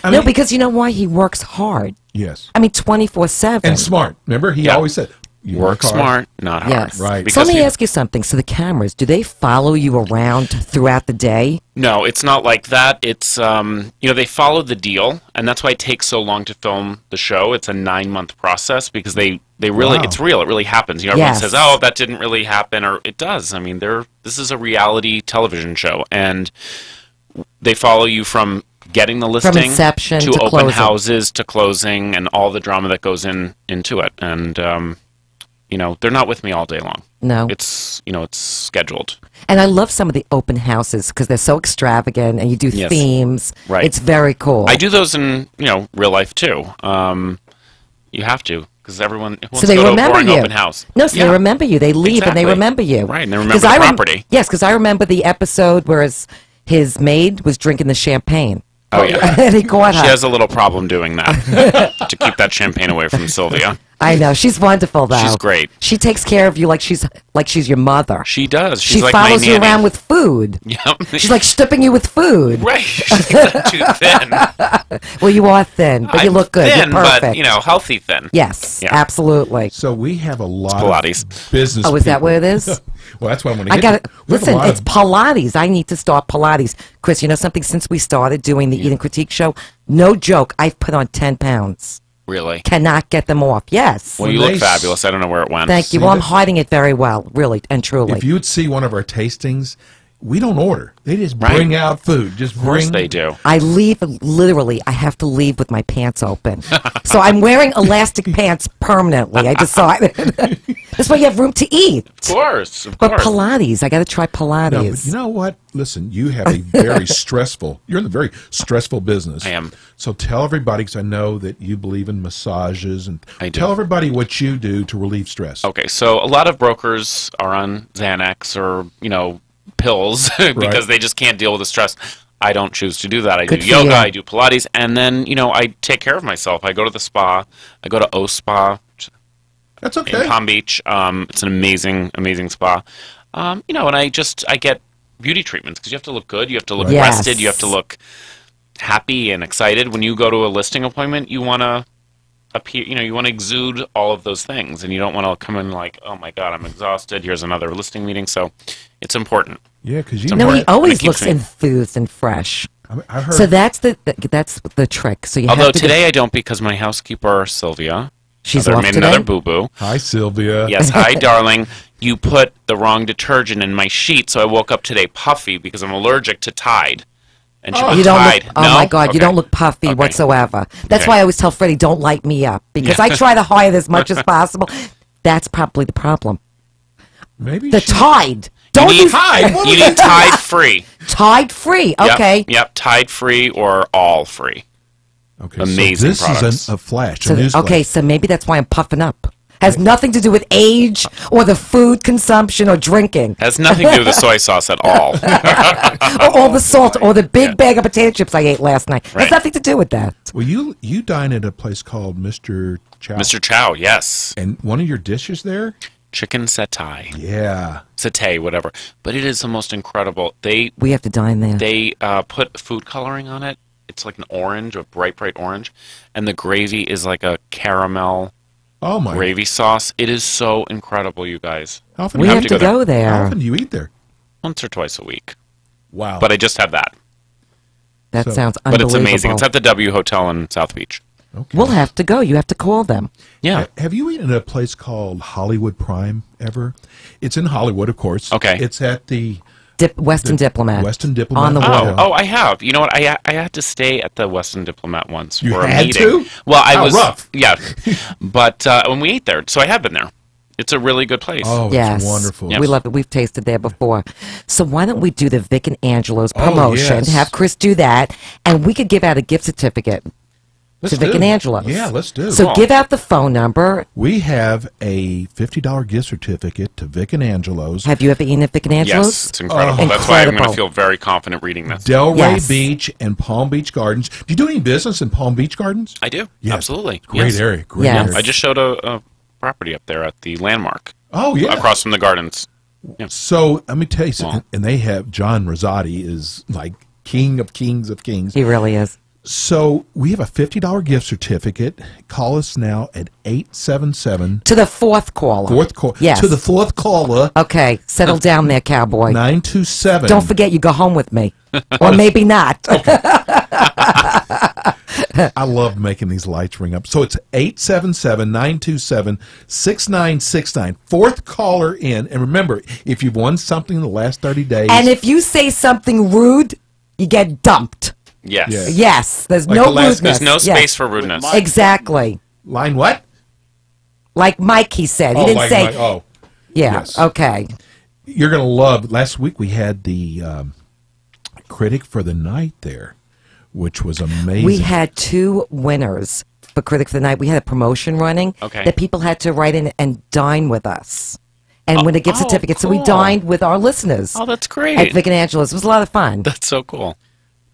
I no, mean, because you know why? He works hard. yes, I mean, 24 7. and smart. Remember, he Yeah. always said, you Work hard. smart, not hard. Yes. Right. So let me you- ask you something. So the cameras, do they follow you around throughout the day? No, it's not like that. It's um, you know, they follow the deal, and that's why it takes so long to film the show. It's a nine month process because they they really Wow. it's real. It really happens. You know, everyone Yes. says, "Oh, that didn't really happen," or it does. I mean, they're this is a reality television show, and they follow you from getting the listing inception to open closing. houses to closing and all the drama that goes in into it. And um, you know, they're not with me all day long. No. It's you know, it's scheduled. And I love some of the open houses because they're so extravagant and you do Yes. themes. Right. It's very cool. I do those in you know real life too. Um, you have to because everyone so they to go to a remember you. open house. No, so Yeah. they remember you. They leave and they remember you. Right, and they remember the I rem- property. yes, because I remember the episode where his, his maid was drinking the champagne. Oh yeah. and he caught her. She has a little problem doing that to keep that champagne away from Sylvia. I know she's wonderful though. She's great. She takes care of you like she's like she's your mother. She does. She's she like follows my you nanny. around with food. Yep. She's like stripping you with food. right. She thinks I'm too thin. Well, you are thin, but you I'm look good. Thin, You're perfect. but you know, healthy thin. yes, Yeah. absolutely. So we have a lot Pilates. of business. Oh, is that people- what it is? well, that's what I want to. I got it. We have a Listen, it's of- Pilates. I need to start Pilates. Chris, you know something? Since we started doing the Eat and Critique show, no joke, I've put on 10 pounds. Really. Cannot get them off. Yes. Well, you look they s- fabulous. I don't know where it went. Thank you. Well, I'm hiding it very well, really and truly. If you would see one of our tastings, we don't order. They just Right. bring out food. Just Of course bring. they do. I leave literally. I have to leave with my pants open, so I'm wearing elastic pants permanently. I decided That's why you have room to eat. Of course. Of But course. Pilates, I got to try Pilates. No, but you know what? Listen, you have a very stressful. You're in a very stressful business. I am. So tell everybody, because I know that you believe in massages, and I do. tell everybody what you do to relieve stress. Okay, so a lot of brokers are on Xanax or you know pills because they just can't deal with the stress. I don't choose to do that. I Good do yoga, you. I do Pilates, and then you know I take care of myself. I go to the spa. I go to Eau Spa That's in okay. Palm Beach. Um, it's an amazing, amazing spa. Um, you know, and I just I get beauty treatments because you have to look good. You have to look Right. Yes. rested. You have to look happy and excited. When you go to a listing appointment, you want to appear. You know, you want to exude all of those things, and you don't want to come in like, oh my god, I'm exhausted. Here's another listing meeting. So, it's important. Yeah, because you. know he always looks me- enthused and fresh. I, I heard. So that's the that's the trick. So you Although have to today Go, I don't because my housekeeper Sylvia, she's another, made today. another boo boo. Hi, Sylvia. Yes, hi, darling. You put the wrong detergent in my sheet, so I woke up today puffy because I'm allergic to Tide. And she oh. put You don't Tide. look. Oh no? my God! You don't look puffy Okay. whatsoever. That's Okay. why I always tell Freddie, "Don't light me up," because I try to hide as much as possible. That's probably the problem. Maybe The she- Tide. Don't need, use Tide? You need? Tide free. Tide free. Okay. Yep, Tide free or all free. Okay, Amazing So this products. is an, a flash. So a okay, flash. so maybe that's why I'm puffing up. Has nothing to do with age or the food consumption or drinking Has nothing to do with the soy sauce at all. or all the salt or the big bag of potato chips I ate last night. Right. Has nothing to do with that. Well, you you dine at a place called Mr. Chow. Mr. Chow, yes. And one of your dishes there? Chicken satay. Yeah. Satay, whatever. But it is the most incredible. They We have to dine there. they uh, put food coloring on it. It's like an orange, a bright, bright orange, and the gravy is like a caramel Oh my. gravy sauce. It is so incredible, you guys. How often we do you have to go there. How often do you eat there? Once or twice a week. Wow. But I just have that. That So- sounds But it's amazing. It's at the W Hotel in South Beach. okay. We'll have to go. You have to call them. Yeah. Ha- Have you eaten at a place called Hollywood Prime ever? It's in Hollywood, of course. Okay. It's at the Dip, Westin The Diplomat. Westin Diplomat. On the Oh. Oh, oh, I have. You know what? I I had to stay at the Westin Diplomat once You for a had meeting. to? Well, I How was rough. yeah, but uh, when we ate there, so I have been there. It's a really good place. Oh, Yes. it's wonderful. Yes. We love it. We've tasted there before. So why don't we do the Vic and Angelo's Oh, promotion? yes. Have Chris do that, and we could give out a gift certificate Let's to Vic do. and Angelo's. Yeah, let's do. So Cool. give out the phone number. We have a $50 gift certificate to Vic and Angelo's. Have you ever eaten at Vic and Angelo's? yes, it's incredible. Oh. That's why I'm going to feel very confident reading this. Delray Yes. Beach and Palm Beach Gardens. Do you do any business in Palm Beach Gardens? I do. Yes. Absolutely. Great Yes. area. Great Yes. area. I just showed a, a property up there at the landmark oh, yeah. across from the gardens. So let me tell you something. Wow. And they have John Rosatti is like king of kings of kings. He really is. So we have a $50 gift certificate. Call us now at 877 To the fourth caller. fourth caller. Yes. To the fourth caller, Okay, settle down there, cowboy. 927. Don't forget you go home with me. or maybe not. I love making these lights ring up. So it's 877-927-6969. Fourth caller in. And remember, if you've won something in the last 30 days. and if you say something rude, you get dumped. Yes. Yeah. Yes, there's Like no the last- rudeness. There's no Yes. space for rudeness. Exactly. line what? Like Mike, he said. He oh, didn't like- say. like- oh. yeah. yes. Okay. You're going to love. Last week we had the um, critic for the night there, which was amazing. We had two winners for Critic for the Night. We had a promotion running Okay. that people had to write in and dine with us and win a gift oh, certificate. So we dined with our listeners Oh, that's at great. Vic and Angelo's. It was a lot of fun. That's so cool.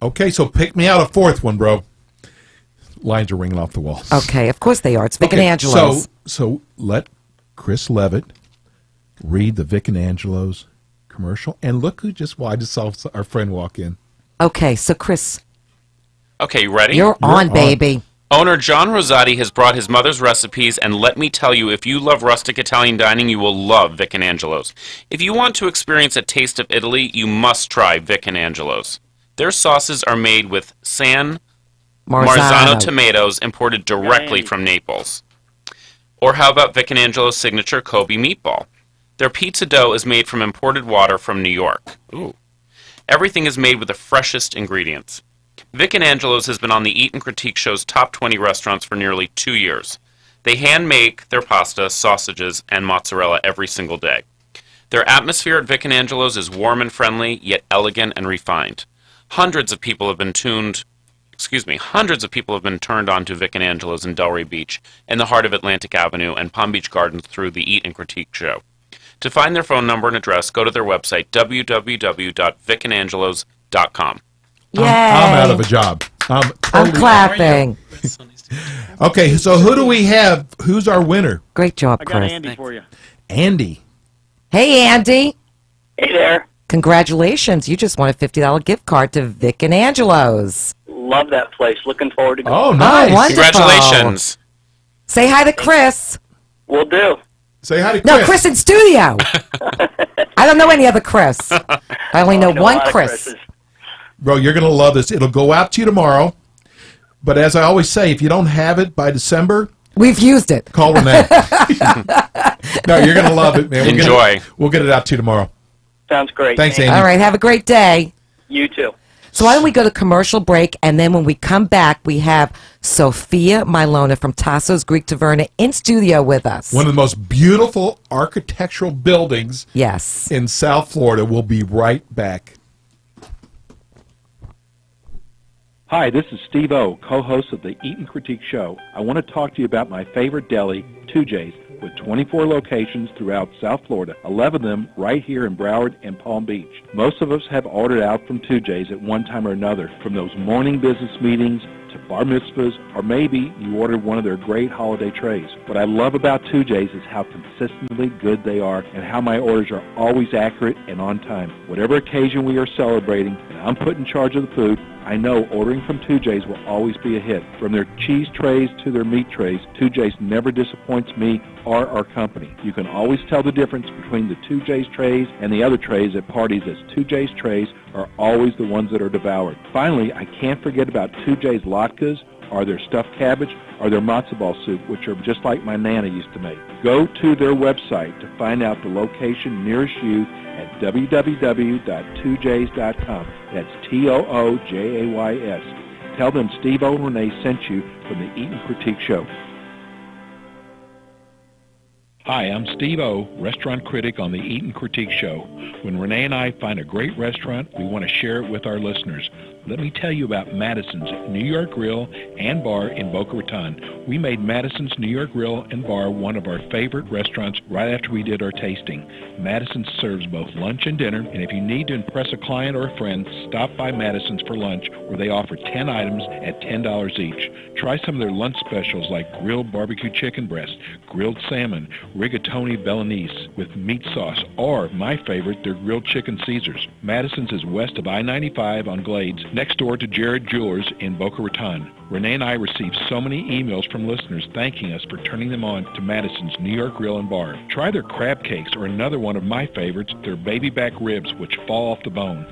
Okay, so pick me out a fourth one, bro. Lines are ringing off the walls. Okay, of course they are. It's Vic Okay, and Angelo's. So, so let Chris Leavitt read the Vic and Angelo's commercial, and look who just why just saw our friend walk in. okay, so Chris, Okay, you ready? you're, on, on. baby. Owner John Rosatti has brought his mother's recipes, and let me tell you, if you love rustic Italian dining, you will love Vic and Angelo's. If you want to experience a taste of Italy, you must try Vic and Angelo's. Their sauces are made with San Marzano, Marzano. tomatoes imported directly from Naples. Or how about Vic and Angelo's signature Kobe meatball? Their pizza dough is made from imported water from New York. Ooh. Everything is made with the freshest ingredients. Vic and Angelo's has been on the Eat and Critique Show's top 20 restaurants for nearly two years. They hand make their pasta, sausages, and mozzarella every single day. Their atmosphere at Vic and Angelo's is warm and friendly, yet elegant and refined. Hundreds of people have been tuned, excuse me, hundreds of people have been turned on to Vic and Angelo's in Delray Beach, in the heart of Atlantic Avenue and Palm Beach Gardens through the Eat and Critique Show. To find their phone number and address, go to their website, www.vicandangelos.com. Yay! I'm, I'm out of a job. I'm, I'm clapping. Okay, so who do we have? Who's our winner? Great job, Chris. I got Chris. Andy for you. Andy. Hey, Andy. Hey there. Congratulations. You just won a $50 gift card to Vic and Angelo's. Love that place. Looking forward to going. Oh, oh nice. wonderful. Congratulations. Say hi to Chris. We'll do. Say hi to Chris. No, Chris in studio. I don't know any other Chris. I only know I know one Chris. Bro, you're going to love this. It'll go out to you tomorrow. But as I always say, if you don't have it by December, We've used it. call Renee. no, you're going to love it, man. We'll get it- Enjoy. we'll get it out to you tomorrow. Sounds great. Thanks, Thank Andy. All right, have a great day. You too. So why don't we go to commercial break, and then when we come back, we have Sophia Milona from Tasso's Greek Taverna in studio with us. One of the most beautiful architectural buildings yes. in South Florida. We'll be right back. Hi, this is Steve O, co-host of the Eat and Critique Show. I want to talk to you about my favorite deli, TooJay's, with 24 locations throughout South Florida, 11 of them right here in Broward and Palm Beach. Most of us have ordered out from TooJay's at one time or another, from those morning business meetings to bar mitzvahs, or maybe you ordered one of their great holiday trays. What I love about TooJay's is how consistently good they are and how my orders are always accurate and on time. Whatever occasion we are celebrating, and I'm put in charge of the food, I know ordering from TooJay's will always be a hit. From their cheese trays to their meat trays, TooJay's never disappoints me or our company. You can always tell the difference between the TooJay's trays and the other trays at parties as TooJay's trays are always the ones that are devoured. Finally, I can't forget about TooJay's latkes or their stuffed cabbage or their matzo ball soup, which are just like my Nana used to make. Go to their website to find out the location nearest you at www.toojays.com. That's T-O-O-J-A-Y-S. Tell them Steve O Renee sent you from the Eat and Critique Show. Hi, I'm Steve O, restaurant critic on the Eat and Critique Show. When Renee and I find a great restaurant, we want to share it with our listeners. Let me tell you about Madison's New York Grill and Bar in Boca Raton. We made Madison's New York Grill and Bar one of our favorite restaurants right after we did our tasting. Madison serves both lunch and dinner, and if you need to impress a client or a friend, stop by Madison's for lunch, where they offer 10 items at $10 each. Try some of their lunch specials like grilled barbecue chicken breast, grilled salmon, rigatoni bolognese with meat sauce, or, my favorite, their grilled chicken Caesars. Madison's is west of I-95 on Glades, next door to Jared Jewelers in Boca Raton. Renee and I received so many emails from listeners thanking us for turning them on to Madison's New York Grill and Bar. Try their crab cakes or another one of my favorites, their baby back ribs, which fall off the bone.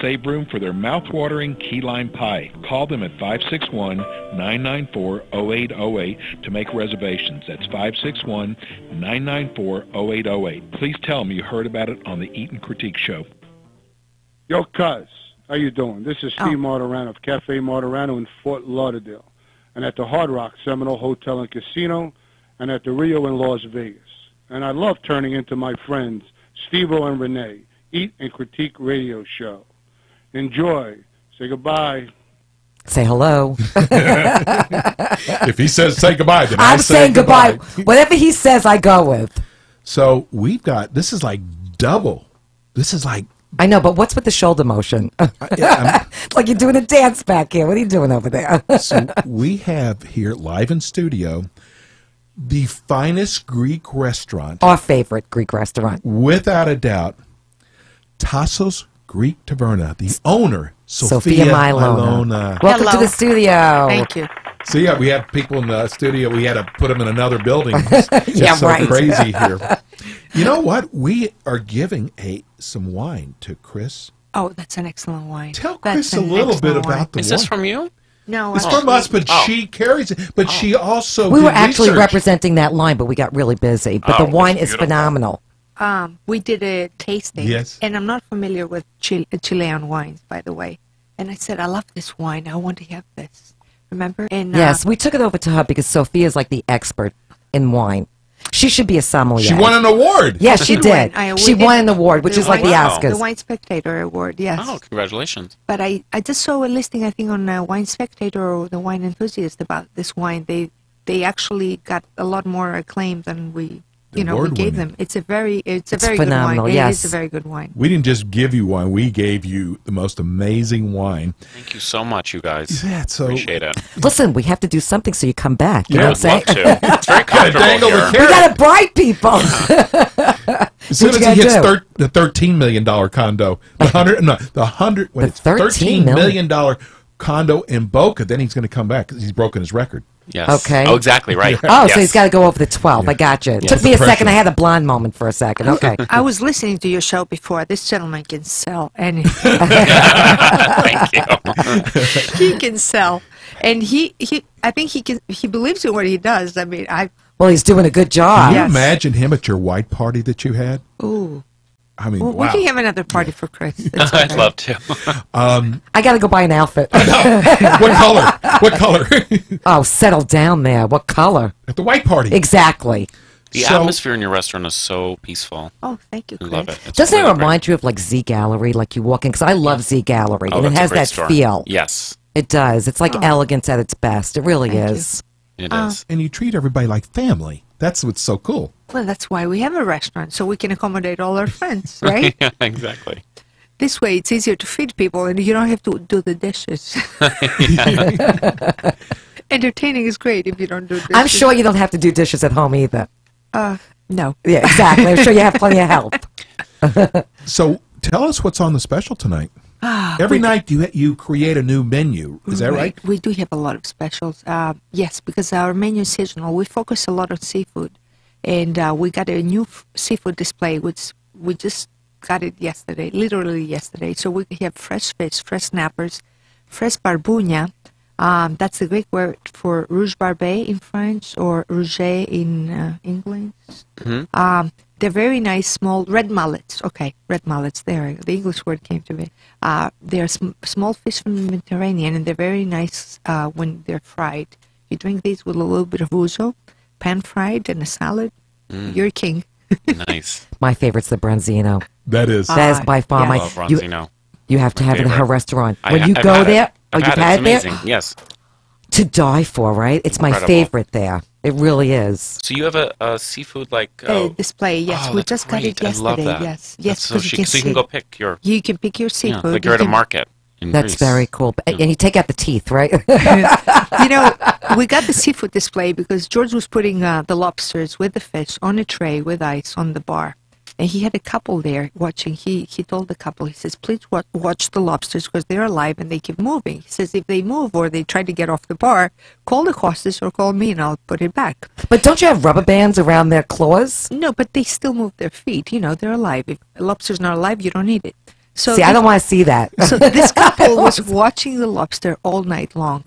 Save room for their mouth-watering key lime pie. Call them at 561-994-0808 to make reservations. That's 561-994-0808. Please tell them you heard about it on the Eat and Critique Show. Yo, cuz, how you doing? This is Steve oh. Martorano of Cafe Martorano in Fort Lauderdale, and at the Hard Rock Seminole Hotel and Casino, and at the Rio in Las Vegas. And I love turning into my friends Steve-O and Renee, Eat and Critique Radio Show. Enjoy. Say goodbye. Say hello. if he says say goodbye, then I I'm say saying goodbye. Whatever he says, I go with. So we've got this is like double. This is like I know, but what's with the shoulder motion? Uh, like you're doing a dance back here. What are you doing over there? so we have here live in studio the finest Greek restaurant, Our favorite Greek restaurant. without a doubt, Tassos Greek Taverna. The owner, Sophia Sophia, Milona. Milona. Welcome to the studio. Thank you. So yeah, uh, we have people in the studio. We had to put them in another building. It's just Yeah, so right. crazy here. You know what? We are giving a some wine to Chris. Oh, that's an excellent wine. Tell That's Chris a little bit excellent wine. about the wine. Is this from you? No, It's actually- from us, but Oh. she carries it. But she also We were did actually research. representing that line, but we got really busy. But Oh, the wine is phenomenal. Um, we did a tasting. Yes. And I'm not familiar with Chil- Chilean wines, by the way. And I said, I love this wine. I want to have this. Remember? And uh, Yes, we took it over to her because Sophia's like the expert in wine. She should be a sommelier. She won an award. Yes, she did did. win. She won an award, which is like the Wow. Oscars. The Wine Spectator Award, yes. Oh, congratulations. But I, I just saw a listing, I think, on uh, Wine Spectator or the Wine Enthusiast about this wine. They they actually got a lot more acclaim than we, you know, we gave Award-winning. them. It's a very it's a very phenomenal, good wine. yes. It is a very good wine. We didn't just give you wine; we gave you the most amazing wine. Thank you so much, you guys. Yeah, so Appreciate it. Listen, we have to do something so you come back. You Yeah, know what I'm would saying? love to. It's very comfortable here. We gotta bribe people. As soon What as he hits thir- the thirteen million dollar condo, the hundred no, the hundred when The it's thirteen million. million dollar condo in Boca, then he's going to come back because he's broken his record. Yes. Okay. Oh, exactly right. Oh, yes. so he's got to go over the 12. I got you. It took me a Pressure. second. I had a blonde moment for a second. Okay. I was listening to your show before. This gentleman can sell anything. Thank you. he can sell, and he, he I think he can. He believes in what he does. I mean, I well, he's doing a good job. Can you Yes. imagine him at your white party that you had? ooh. I mean, Well, wow. we can have another party for Chris. It's I'd love to. I got to go buy an outfit. what color? What color? oh, settle down there. What color? at the white party. Exactly. The So- atmosphere in your restaurant is so peaceful. Oh, thank you, I Chris. love it. It's Doesn't really it great. remind you of like Z Gallerie? Like you walk in, because I love Z Gallerie, Oh, and it that's a has great that store. feel. Yes, It does. It's like Oh. elegance at its best. It really Thank you. is. it Uh, is. and you treat everybody like family. That's what's so cool. Well, that's why we have a restaurant, so we can accommodate all our friends, right? Yeah, exactly. this way, it's easier to feed people, and you don't have to do the dishes. Entertaining is great if you don't do dishes. I'm sure you don't have to do dishes at home either. Uh, no. Yeah, exactly. I'm sure you have plenty of help. So tell us what's on the special tonight. Ah, Every we- night you you create a new menu. Is that right? We do have a lot of specials. Uh, yes, because our menu is seasonal. We focus a lot on seafood, and uh, we got a new f- seafood display, which we just got it yesterday, literally yesterday. So we have fresh fish, fresh snappers, fresh barbounia. Um, that's the Greek word for rouge barbet in French or rouge in uh, English. Um, they're very nice, small red mullets. Okay, red mullets. There, the English word came to me. Uh, they're sm- small fish from the Mediterranean, and they're very nice uh, when they're fried. You drink these with a little bit of ouzo, pan fried, and a salad. You're king. Nice. My favorite's the Branzino. That is. That is Ah, by far yes. my. Love You, Branzino. you have to My have it at her restaurant. I When ha- you I've go had it. there, oh, I've you've had it. had It's it there? amazing. Yes. To die for, right? It's my favorite there. It really is. So you have a, a seafood like Uh, oh, display, yes. oh, we that's just got it great. I love yesterday. that. Yes, yes. so, 'cause chic. you can so you can go pick your You can pick your yeah, seafood. like you you're at a market. In That's Greece. very cool. And you take out the teeth, right? you know, we got the seafood display because George was putting uh, the lobsters with the fish on a tray with ice on the bar. And he had a couple there watching. He he told the couple, he says, please watch, watch the lobsters because they're alive and they keep moving. He says, if they move or they try to get off the bar, call the hostess or call me and I'll put it back. but don't you have rubber bands around their claws? No, but they still move their feet. You know, they're alive. If a lobster's not alive, you don't need it. So See, I don't want to see that. so this couple was watching the lobster all night long.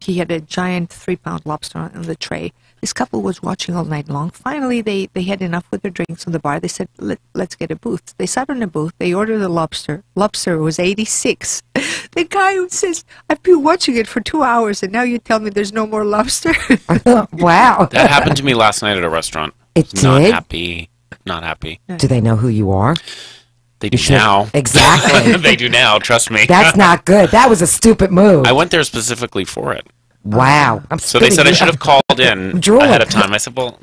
He had a giant three-pound lobster on the tray. This couple was watching all night long. Finally, they, they had enough with their drinks on the bar. They said, Let, let's get a booth. They sat in a booth. They ordered the lobster. Lobster was 86. The guy who says, I've been watching it for two hours, and now you tell me there's no more lobster? wow. That happened to me last night at a restaurant. It Not happy. Not happy. Do they know who you are? They do now. Exactly. they do now. Trust me. That's not good. That was a stupid move. I went there specifically for it. Wow. Um, I'm So they said I should have called in drooling. ahead of time. I said, well,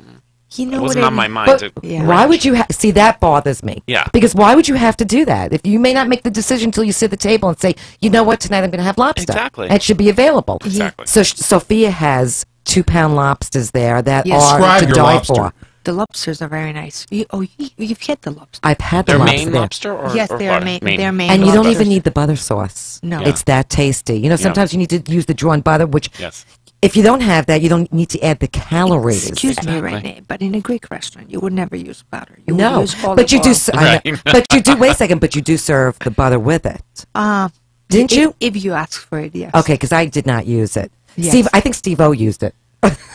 You know it wasn't I on my mind. But to why would you ha- see that bothers me? Yeah. Because why would you have to do that? If you may not make the decision until you sit at the table and say, you know what, tonight I'm going to have lobster. Exactly. And it should be available. Exactly. So Sophia has two pound lobsters there that Yes. are Describe to your die lobster. for. The lobsters are very nice. You, oh, you, you've had the lobster. I've had the Their lobster main there. lobster or yes, or they're butter? main, Main. they're main. And you don't lobsters. even need the butter sauce. No. Yeah. It's that tasty. You know, sometimes you need to use the drawn butter, which Yes. if you don't have that, you don't need to add the calories. Excuse me, Exactly. Renee, but in a Greek restaurant, you would never use butter. You no, would use but you do. oil. know. Right. but you do. Wait a second. But you do serve the butter with it, Uh, didn't if, you? If you ask for it, yes. Okay, because I did not use it. Yes. Steve, I think Steve O used it.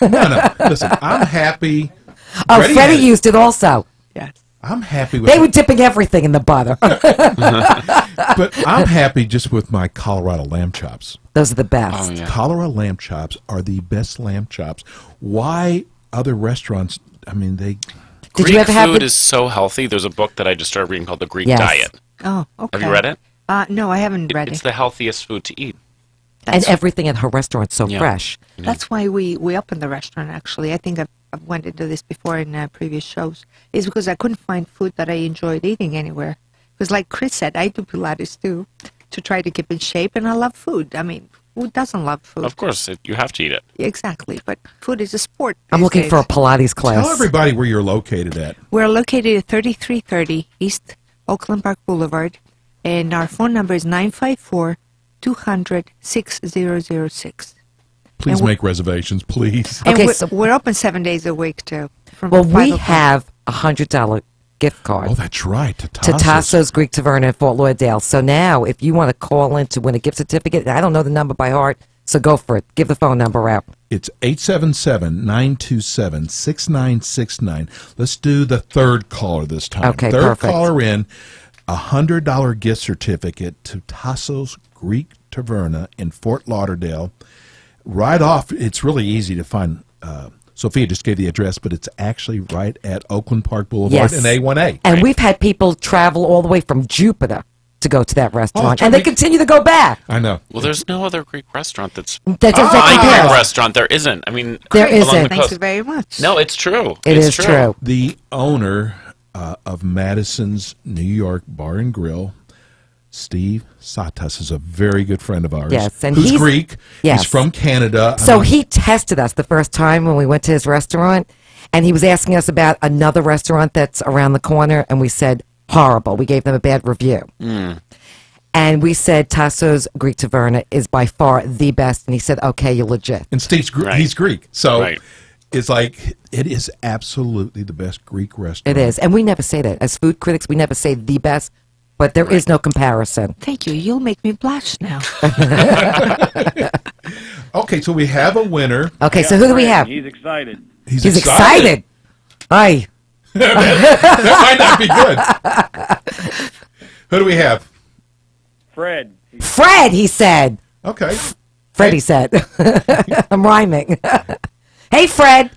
No, no. Listen, I'm happy. Oh, Freddie Freddie had it. used it also. Yes. I'm happy with They were dipping everything in the butter. but I'm happy just with my Colorado lamb chops. Those are the best. Oh, yeah. Colorado lamb chops are the best lamb chops. Why other restaurants? I mean, they. Did Greek you ever have food the- is so healthy. There's a book that I just started reading called The Greek Yes. Diet. Oh, okay. Have you read it? Uh, no, I haven't read it. It's the healthiest food to eat. and everything at her restaurant's so Yeah. fresh. That's why we, we opened the restaurant, actually. I think I've, I've went into this before in uh, previous shows. Is because I couldn't find food that I enjoyed eating anywhere. Because like Chris said, I do Pilates too to try to keep in shape, and I love food. I mean, who doesn't love food? Of course, it, you have to eat it. Exactly, but food is a sport. I'm looking days. for a Pilates class. Tell everybody where you're located at. We're located at 3330 East Oakland Park Boulevard, and our phone number is 954 200 6006. Please make reservations, please. And Okay, we're, so- we're open seven days a week, too. From Well, we o'clock. have a hundred dollar gift card Oh, that's right. To to Tasso's Greek Taverna in Fort Lauderdale. So now, if you want to call in to win a gift certificate, I don't know the number by heart, so go for it. Give the phone number out. It's 877-927-6969. Let's do the third caller this time. Okay, third perfect. caller in, a $100 gift certificate to Tasso's Greek Taverna in Fort Lauderdale. Right off, it's really easy to find. Uh, Sophia just gave the address, but it's actually right at Oakland Park Boulevard Yes. and A1A. And we've had people travel all the way from Jupiter to go to that restaurant, Oh, and they continue to go back. I know. Well, there's no other Greek restaurant that's That does my that compare. Greek restaurant. There isn't. I mean, There along the isn't. Thank you very much. No, it's true. It it's is true. The owner uh, of Madison's New York Bar and Grill, Steve Satas, is a very good friend of ours. Yes, and who's he's- Greek. yes. He's from Canada. So he tested us the first time when we went to his restaurant, and he was asking us about another restaurant that's around the corner, and we said horrible. We gave them a bad review, hmm. and we said Tasso's Greek Taverna is by far the best, and he said, "Okay, you're legit." and Steve's Gre- Right. he's Greek, so Right. it's like it is absolutely the best Greek restaurant. It is, and we never say that as food critics. We never say the best, but there is no comparison. Thank you. You'll make me blush now. Okay, so we have a winner. Okay, so who do we have? He's excited. He's, He's excited. Aye. that might not be good. Who do we have? Fred. Fred, he said. Okay. Fred, he said. I'm rhyming. hey, Fred.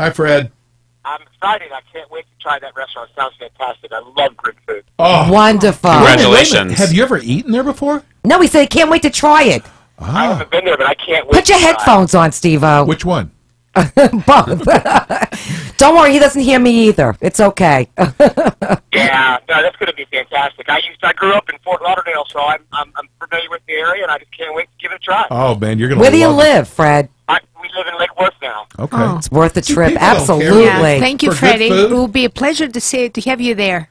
Hi, Fred. I'm excited. I can't wait to try that restaurant. Sounds fantastic. I love Greek food. Oh, Wonderful. Congratulations. Have you ever eaten there before? No, he said he can't wait to try it. Ah. I haven't been there, but I can't wait. Put your to try. headphones on, Steve-O. Which one? Both. Don't worry, he doesn't hear me either. It's okay. Yeah, no, that's going to be fantastic. I used, I grew up in Fort Lauderdale, so I'm, I'm, I'm familiar with the area, and I just can't wait to give it a try. Oh man, you're gonna. Where do you love it. live, Fred? I, we live in Lake Worth now. Okay. Oh. It's worth the See, trip. people don't care. Absolutely. Yeah, thank you, For Freddie. It will be a pleasure to see to have you there.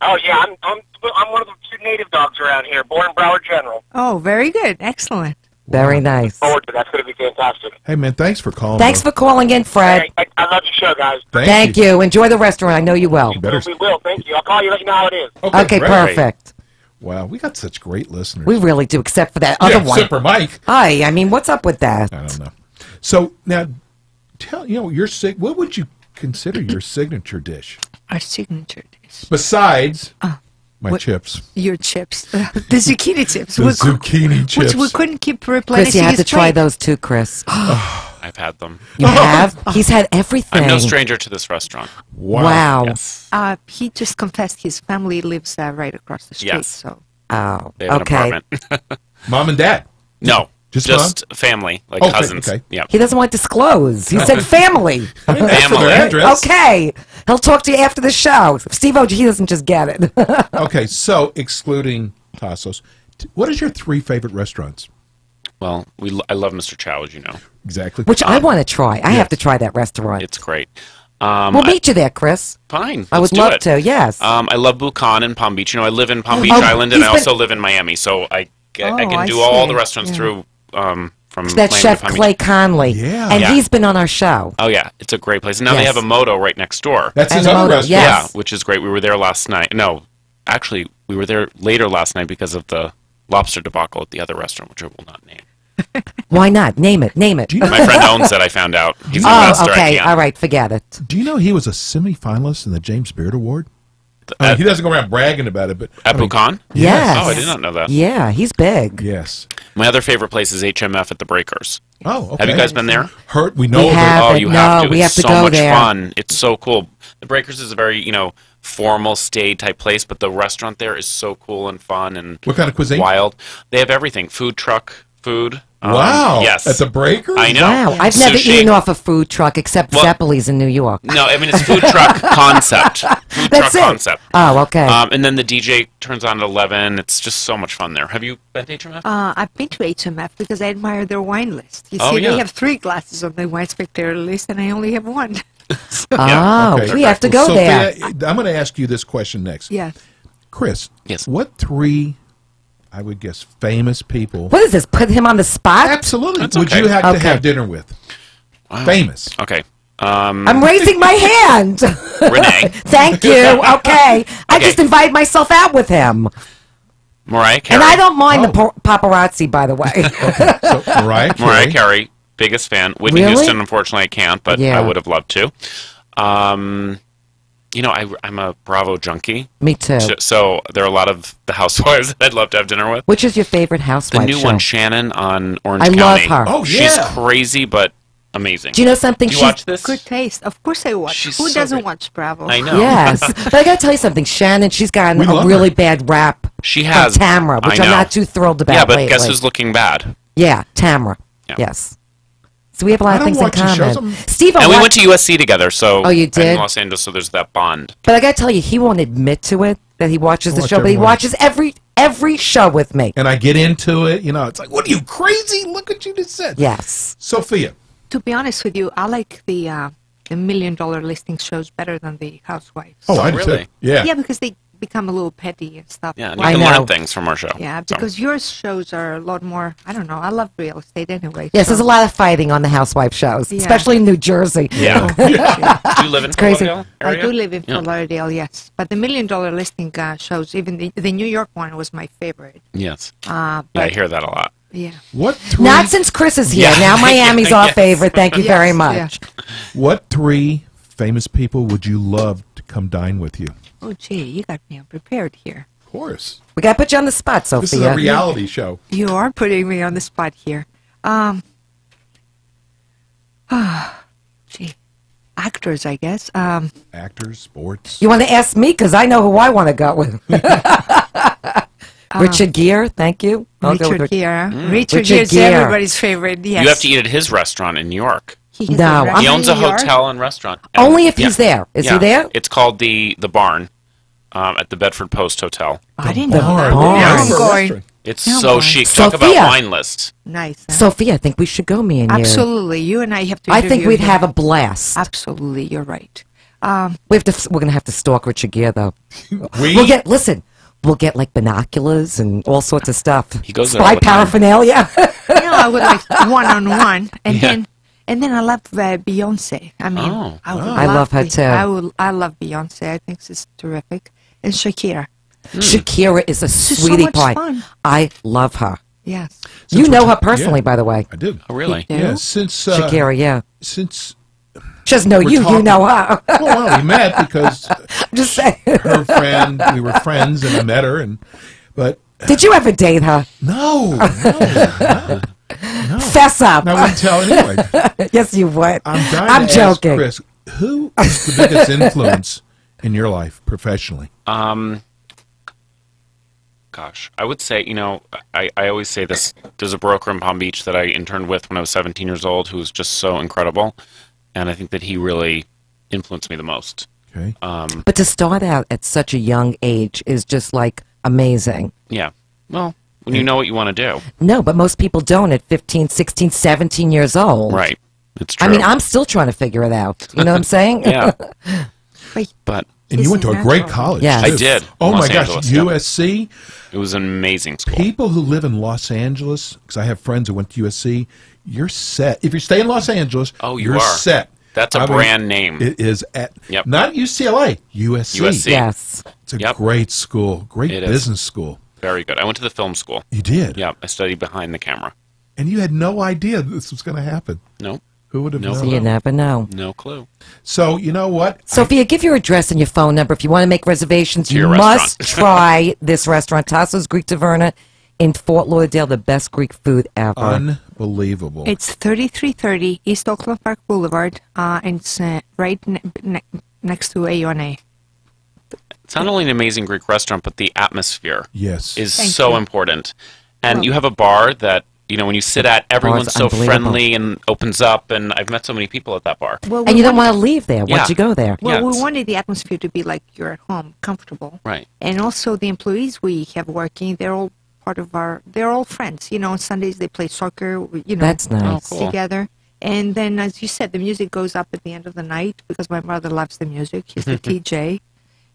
Oh yeah, I'm, I'm, I'm one of the two native dogs around here, born in Broward General. Oh, very good. Excellent. Very nice. Forward to that's going to be fantastic. Hey man, thanks for calling. Thanks though. for calling in, Fred. Hey, I, I love your show, guys. Thank, Thank you. Enjoy the restaurant. I know you will. You better. We will. Thank you. I'll call you. Let you know how it is. Okay, great. perfect. Wow, we got such great listeners. We really do, except for that yeah, other one. except for Mike. Hi, I mean, what's up with that? I don't know. So now, tell you know your sig. What would you consider your signature dish Our signature dish. besides my what- chips? Your chips. the zucchini chips. The We- zucchini Which chips. we couldn't keep replacing. Chris, replenishing you have his to try plate. those too, Chris. I've had them. You have? He's had everything. I'm no stranger to this restaurant. Wow. Wow. Yes. Uh, he just confessed his family lives uh, right across the street. Yes. So Oh, They have okay. an apartment. Mom and dad. no. Just Just Just family, like Okay, cousins. okay. Yeah. He doesn't want to disclose. He said family. Family. Okay. He'll talk to you after the show. Steve O, he doesn't just get it. okay, so excluding Tassos, t- what is your three favorite restaurants? Well, we lo- I love Mr. Chow, as you know. Exactly. Which I want to try. I have to try that restaurant. It's great. Um, we'll I- meet you there, Chris. Fine. I let's would love it. to, yes. Um, I love Buccan in Palm Beach. You know, I live in Palm Beach oh, Island, and he's I also live in Miami, so I, I, I Oh, can I do all the restaurants Yeah. through um, from That's Miami Chef Clay Conley. Yeah. And Yeah. he's been on our show. Oh yeah, it's a great place. And now they Yes. have a Moto right next door. That's And his other Moto, restaurant. yes. Yeah, which is great. We were there last night. No, actually, we were there later last night because of the lobster debacle at the other restaurant, which I will not name. Why not? Name it. Name it. My friend owns it. I found out. He's an oh, investor. I okay. can't. All right. Forget it. Do you know he was a semi-finalist in the James Beard Award? I mean, he doesn't go around bragging about it, but At I mean, Buccan? Yes. Oh, I did not know that. Yeah, he's big. Yes. My other favorite place is HMF at the Breakers. Oh, okay. Have you guys been there? Hurt? we know We have. Oh, Haven't. you have to. we it's have to so go much there. fun. It's so cool. The Breakers is a very, you know, formal stay type place, but the restaurant there is so cool and fun and What kind of cuisine? wild. They have everything. Food truck, food. Um, Wow. yes. At the Breakers? I know. Wow. I've never Sushi. eaten off a food truck except Well- Zeppeli's in New York. No, I mean it's food truck concept. Food That's truck it. concept. Oh, okay. Um, and then the DJ turns on at eleven. It's just so much fun there. Have you been to HMF? Uh, I've been to HMF because I admire their wine list. You Oh, see, yeah. they have three glasses on the wine spectator list, and I only have one. Oh, Okay. we have to go Well, there. I'm going to ask you this question next. Yes. Chris. Yes. What three, I would guess, famous people? What is this? Put him on the spot? Absolutely. That's would okay. you have to Okay. have dinner with? Famous. Okay. Um, I'm raising my hand. Renee. Thank you. Okay. I just invite myself out with him. Mariah Carey. And I don't mind Oh. the pa- paparazzi, by the way. So Mariah Carey. Mariah Carey, biggest fan. Whitney Really? Houston, unfortunately, I can't, but Yeah. I would have loved to. Um, you know, I, I'm a Bravo junkie, Me too. so- so there are a lot of the housewives that I'd love to have dinner with. Which is your favorite housewife? The new show? one, Shannon on Orange I County. love her. Oh, She's yeah. crazy, but amazing. Do you know something? You She's watch this? Good taste. Of course I watch. She's Who so doesn't great. watch Bravo? I know. Yes, but I gotta tell you something. Shannon, she's gotten We a really her. bad rap. She from has Tamara, which I I'm not too thrilled about. Yeah, but lately. guess who's looking bad? Yeah, Tamara. Yeah. Yes. So we have a lot I of things in watch the shows. common. Steve, and we went to USC together, so Oh, you did in? Los Angeles, so there's that bond. but I gotta tell you, he won't admit to it that he watches the watch show, but he every watches every every show with me. And I get into it. You know, it's like, what are you crazy? Look what you just said. Yes. Sophia. To be honest with you, I like the uh, the million dollar listing shows better than the Housewives. Oh, I do really? Yeah. Yeah, because they become a little petty and stuff. Yeah, and you I can know. learn things from our show. Yeah, So. because your shows are a lot more. I don't know. I love real estate anyway. Yes, so- there's a lot of fighting on the housewife shows, Yeah. especially in New Jersey. Yeah. Do you live in It's crazy. Fort I do live in Yeah. Fort Lauderdale, yes. But the million dollar listing uh, shows, even the, the New York one was my favorite. Yes. Uh, Yeah, I hear that a lot. yeah. What three? Not since Chris is here. Yeah. Now Miami's our Yes. favorite. Thank you Yes, very yeah. much. What three famous people would you love to come dine with you? Oh, gee, you got me unprepared here. Of course. We got to put you on the spot, Sophia. This is a reality show. You are putting me on the spot here. Um, ah, gee, actors, I guess. Um, Actors, sports. You want to ask me because I know who I want to go with. Richard Gere, thank you. I'll go Richard Gere. Mm. Richard, Richard Gere's Gere. everybody's favorite. Yes. You have to eat at his restaurant in New York. He No, a I'm- restaurant He owns a hotel and restaurant. Only if Yeah. he's there. Is he there? It's called the the Barn um, at the Bedford Post Hotel. I didn't know Barn. that. Barn. Now I'm Yes. going. It's Oh, so my. chic. Talk about wine list. Nice. huh? Sophia, I think we should go, me and you. Absolutely. You and I have to I think we'd him. have a blast. Absolutely. You're right. Um, We have to. We're gonna have to stalk Richard Gere, though. We? We'll get. Listen, we'll get like binoculars and all sorts of stuff. He goes there Spy all the paraphernalia. you know, I would like one on one, and Yeah. then and then I love uh, Beyonce. I mean, Oh. I, would I love her Be- too. I will. I love Beyonce. I think she's terrific, and Shakira. Shakira is a She's so sweetie much pie. fun. I love her. Yes. you know her personally, yeah. by the way. I do. Oh, really? You Yeah, do? since uh, Shakira, yeah. since She doesn't know we're you. You know her. well, well, we met because I'm just saying. her friend, we were friends, and I met her, and but Did you ever date her? no, no, no. Fess up. I wouldn't tell anyway. yes, you would. I'm dying I'm to joking. ask Chris, who is the biggest influence in your life professionally? Um, gosh, I would say, you know, I, I always say this. There's a broker in Palm Beach that I interned with when I was 17 years old who was just so incredible. And I think that he really influenced me the most. Okay. Um, But to start out at such a young age is just like amazing. yeah. Well, when you mm. know what you want to do. No, but most people don't at 15, 16, 17 years old. Right. It's true. I mean, I'm still trying to figure it out. You know what I'm saying? Yeah. But And you went to a great college. Yes. I did. Oh Los my gosh, Angeles, yep. USC. It was an amazing school. People who live in Los Angeles, because I have friends who went to USC, you're set. If you stay in Los Angeles, Oh, you you're are. set. That's a I mean, brand name. It is at Yep. not UCLA, USC. USC. Yes. It's a Yep. great school, great It is. business school. Very good. I went to the film school. You did, Yeah, I studied behind the camera. and you had no idea this was going to happen. No, Who would have No known? You never know. no clue. So you know what? Sophia, give your address and your phone number if you want to make reservations. You must try this restaurant, Tasso's Greek Taverna in Fort Lauderdale, the best Greek food ever. Unbelievable. It's 3330 East Oakland Park Boulevard, uh, and it's uh, right ne- ne- next to A1A. It's not only an amazing Greek restaurant, but the atmosphere yes. is Thank so you. important. And Well- you have a bar that, you know, when you sit at, everyone's so friendly and opens up. And I've met so many people at that bar. Well, and you don't want to leave there once Yeah. you go there. Well, Yeah, we wanted the atmosphere to be like you're at home, comfortable. Right. And also the employees we have working, they're all part of our, they're all friends. You know, on Sundays they play soccer, you know, That's nice. Oh, cool. together. And then, as you said, the music goes up at the end of the night because my brother loves the music. He's the TJ.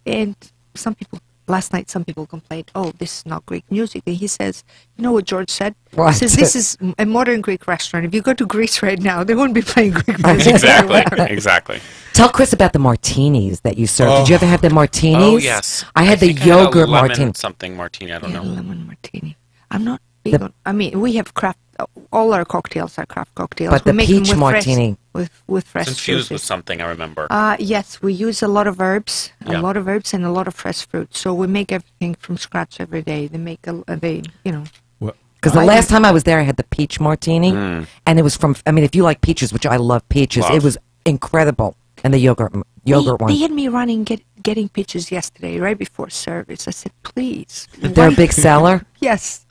And some people, last night, some people complained, oh, this is not Greek music. And he says, you know what George said? What? He says, this is a modern Greek restaurant. If you go to Greece right now, they won't be playing Greek music. Exactly. exactly. Tell Chris about the martinis that you served. Did you ever oh. have the martinis? Oh, yes. I had the think I had a yogurt lemon martini. something martini. I don't Yeah, know. lemon martini. I'm not big on. I mean, we have craft. All our cocktails are craft cocktails. But we the make them peach with martini. fresh, with with fresh It's infused with something, I remember. Uh, yes, we use a lot of herbs, Yeah. a lot of herbs, and a lot of fresh fruit. So we make everything from scratch every day. They make a, uh, they, you know. Well, Because the I last time I was there, I had the peach martini, Mm. and it was from. I mean, if you like peaches, which I love peaches, Love. it was incredible. And the yogurt yogurt they, one. They had me running, get, getting peaches yesterday, right before service. I said, please. They're a big seller, Yes.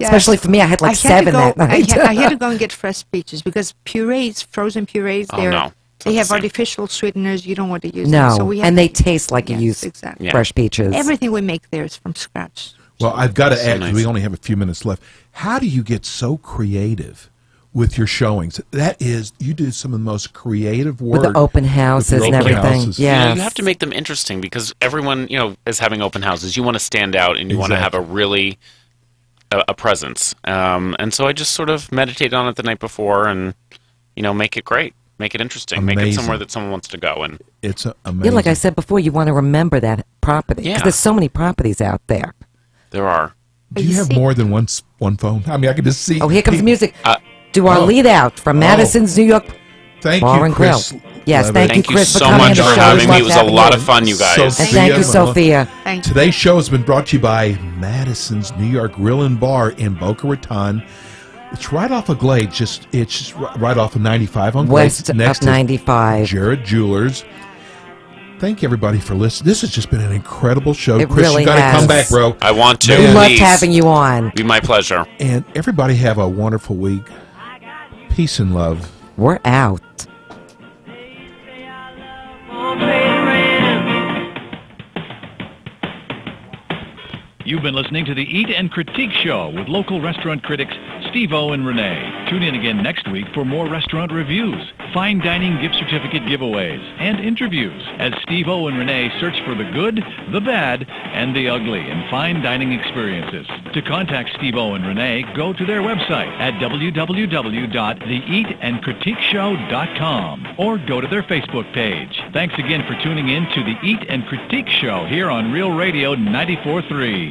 Yes. especially for me. I had like I seven to go, that night. I had, I had to go and get fresh peaches because purees, frozen purees, Oh, they're, no. They have the artificial sweeteners. You don't want to use no, them. So we have and they taste like Yes, you use exactly. Yeah. fresh peaches. Everything we make there is from scratch. Well, I've got to So add, 'cause nice. we only have a few minutes left. How do you get so creative with your showings? That is, you do some of the most creative work. with the open houses your and open everything. houses. You, know, Yeah, you have to make them interesting because everyone, you know, is having open houses. You want to stand out and you want to have a really a, a presence. Um, and so I just sort of meditate on it the night before and you know make it great, make it interesting, make it somewhere that someone wants to go. And It's uh, yeah. amazing. Like I said before, you want to remember that property because Yeah. there's so many properties out there. there are. do you have more than one one phone? I mean, I can just see. Oh, here comes the music. Uh, Do our oh. lead out from Oh. Madison's New York Thank Bar you, and Grill. Chris. Yes, Leavitt. thank, Thank you, you Chris, so for coming much for having me. It was a lot of fun, you guys. And thank you, Sophia. Thank you. Today's show has been brought to you by Madison's New York Grill and Bar in Boca Raton. It's right off of Glade, just it's just right off of 95 on Glade, West next of to 95. Jared Jewelers. Thank you, everybody, for listening. This has just been an incredible show. It Chris, really you got to come back, bro. I want to. We loved having you on. Be my pleasure. And everybody have a wonderful week. Peace and love. We're out. You've been listening to the Eat and Critique Show with local restaurant critics Steve O and Renee. Tune in again next week for more restaurant reviews, fine dining gift certificate giveaways, and interviews as Steve O and Renee search for the good, the bad, and the ugly in fine dining experiences. To contact Steve O and Renee, go to their website at www.theeatandcritiqueshow.com or go to their Facebook page. Thanks again for tuning in to the Eat and Critique Show here on Real Radio 94.3.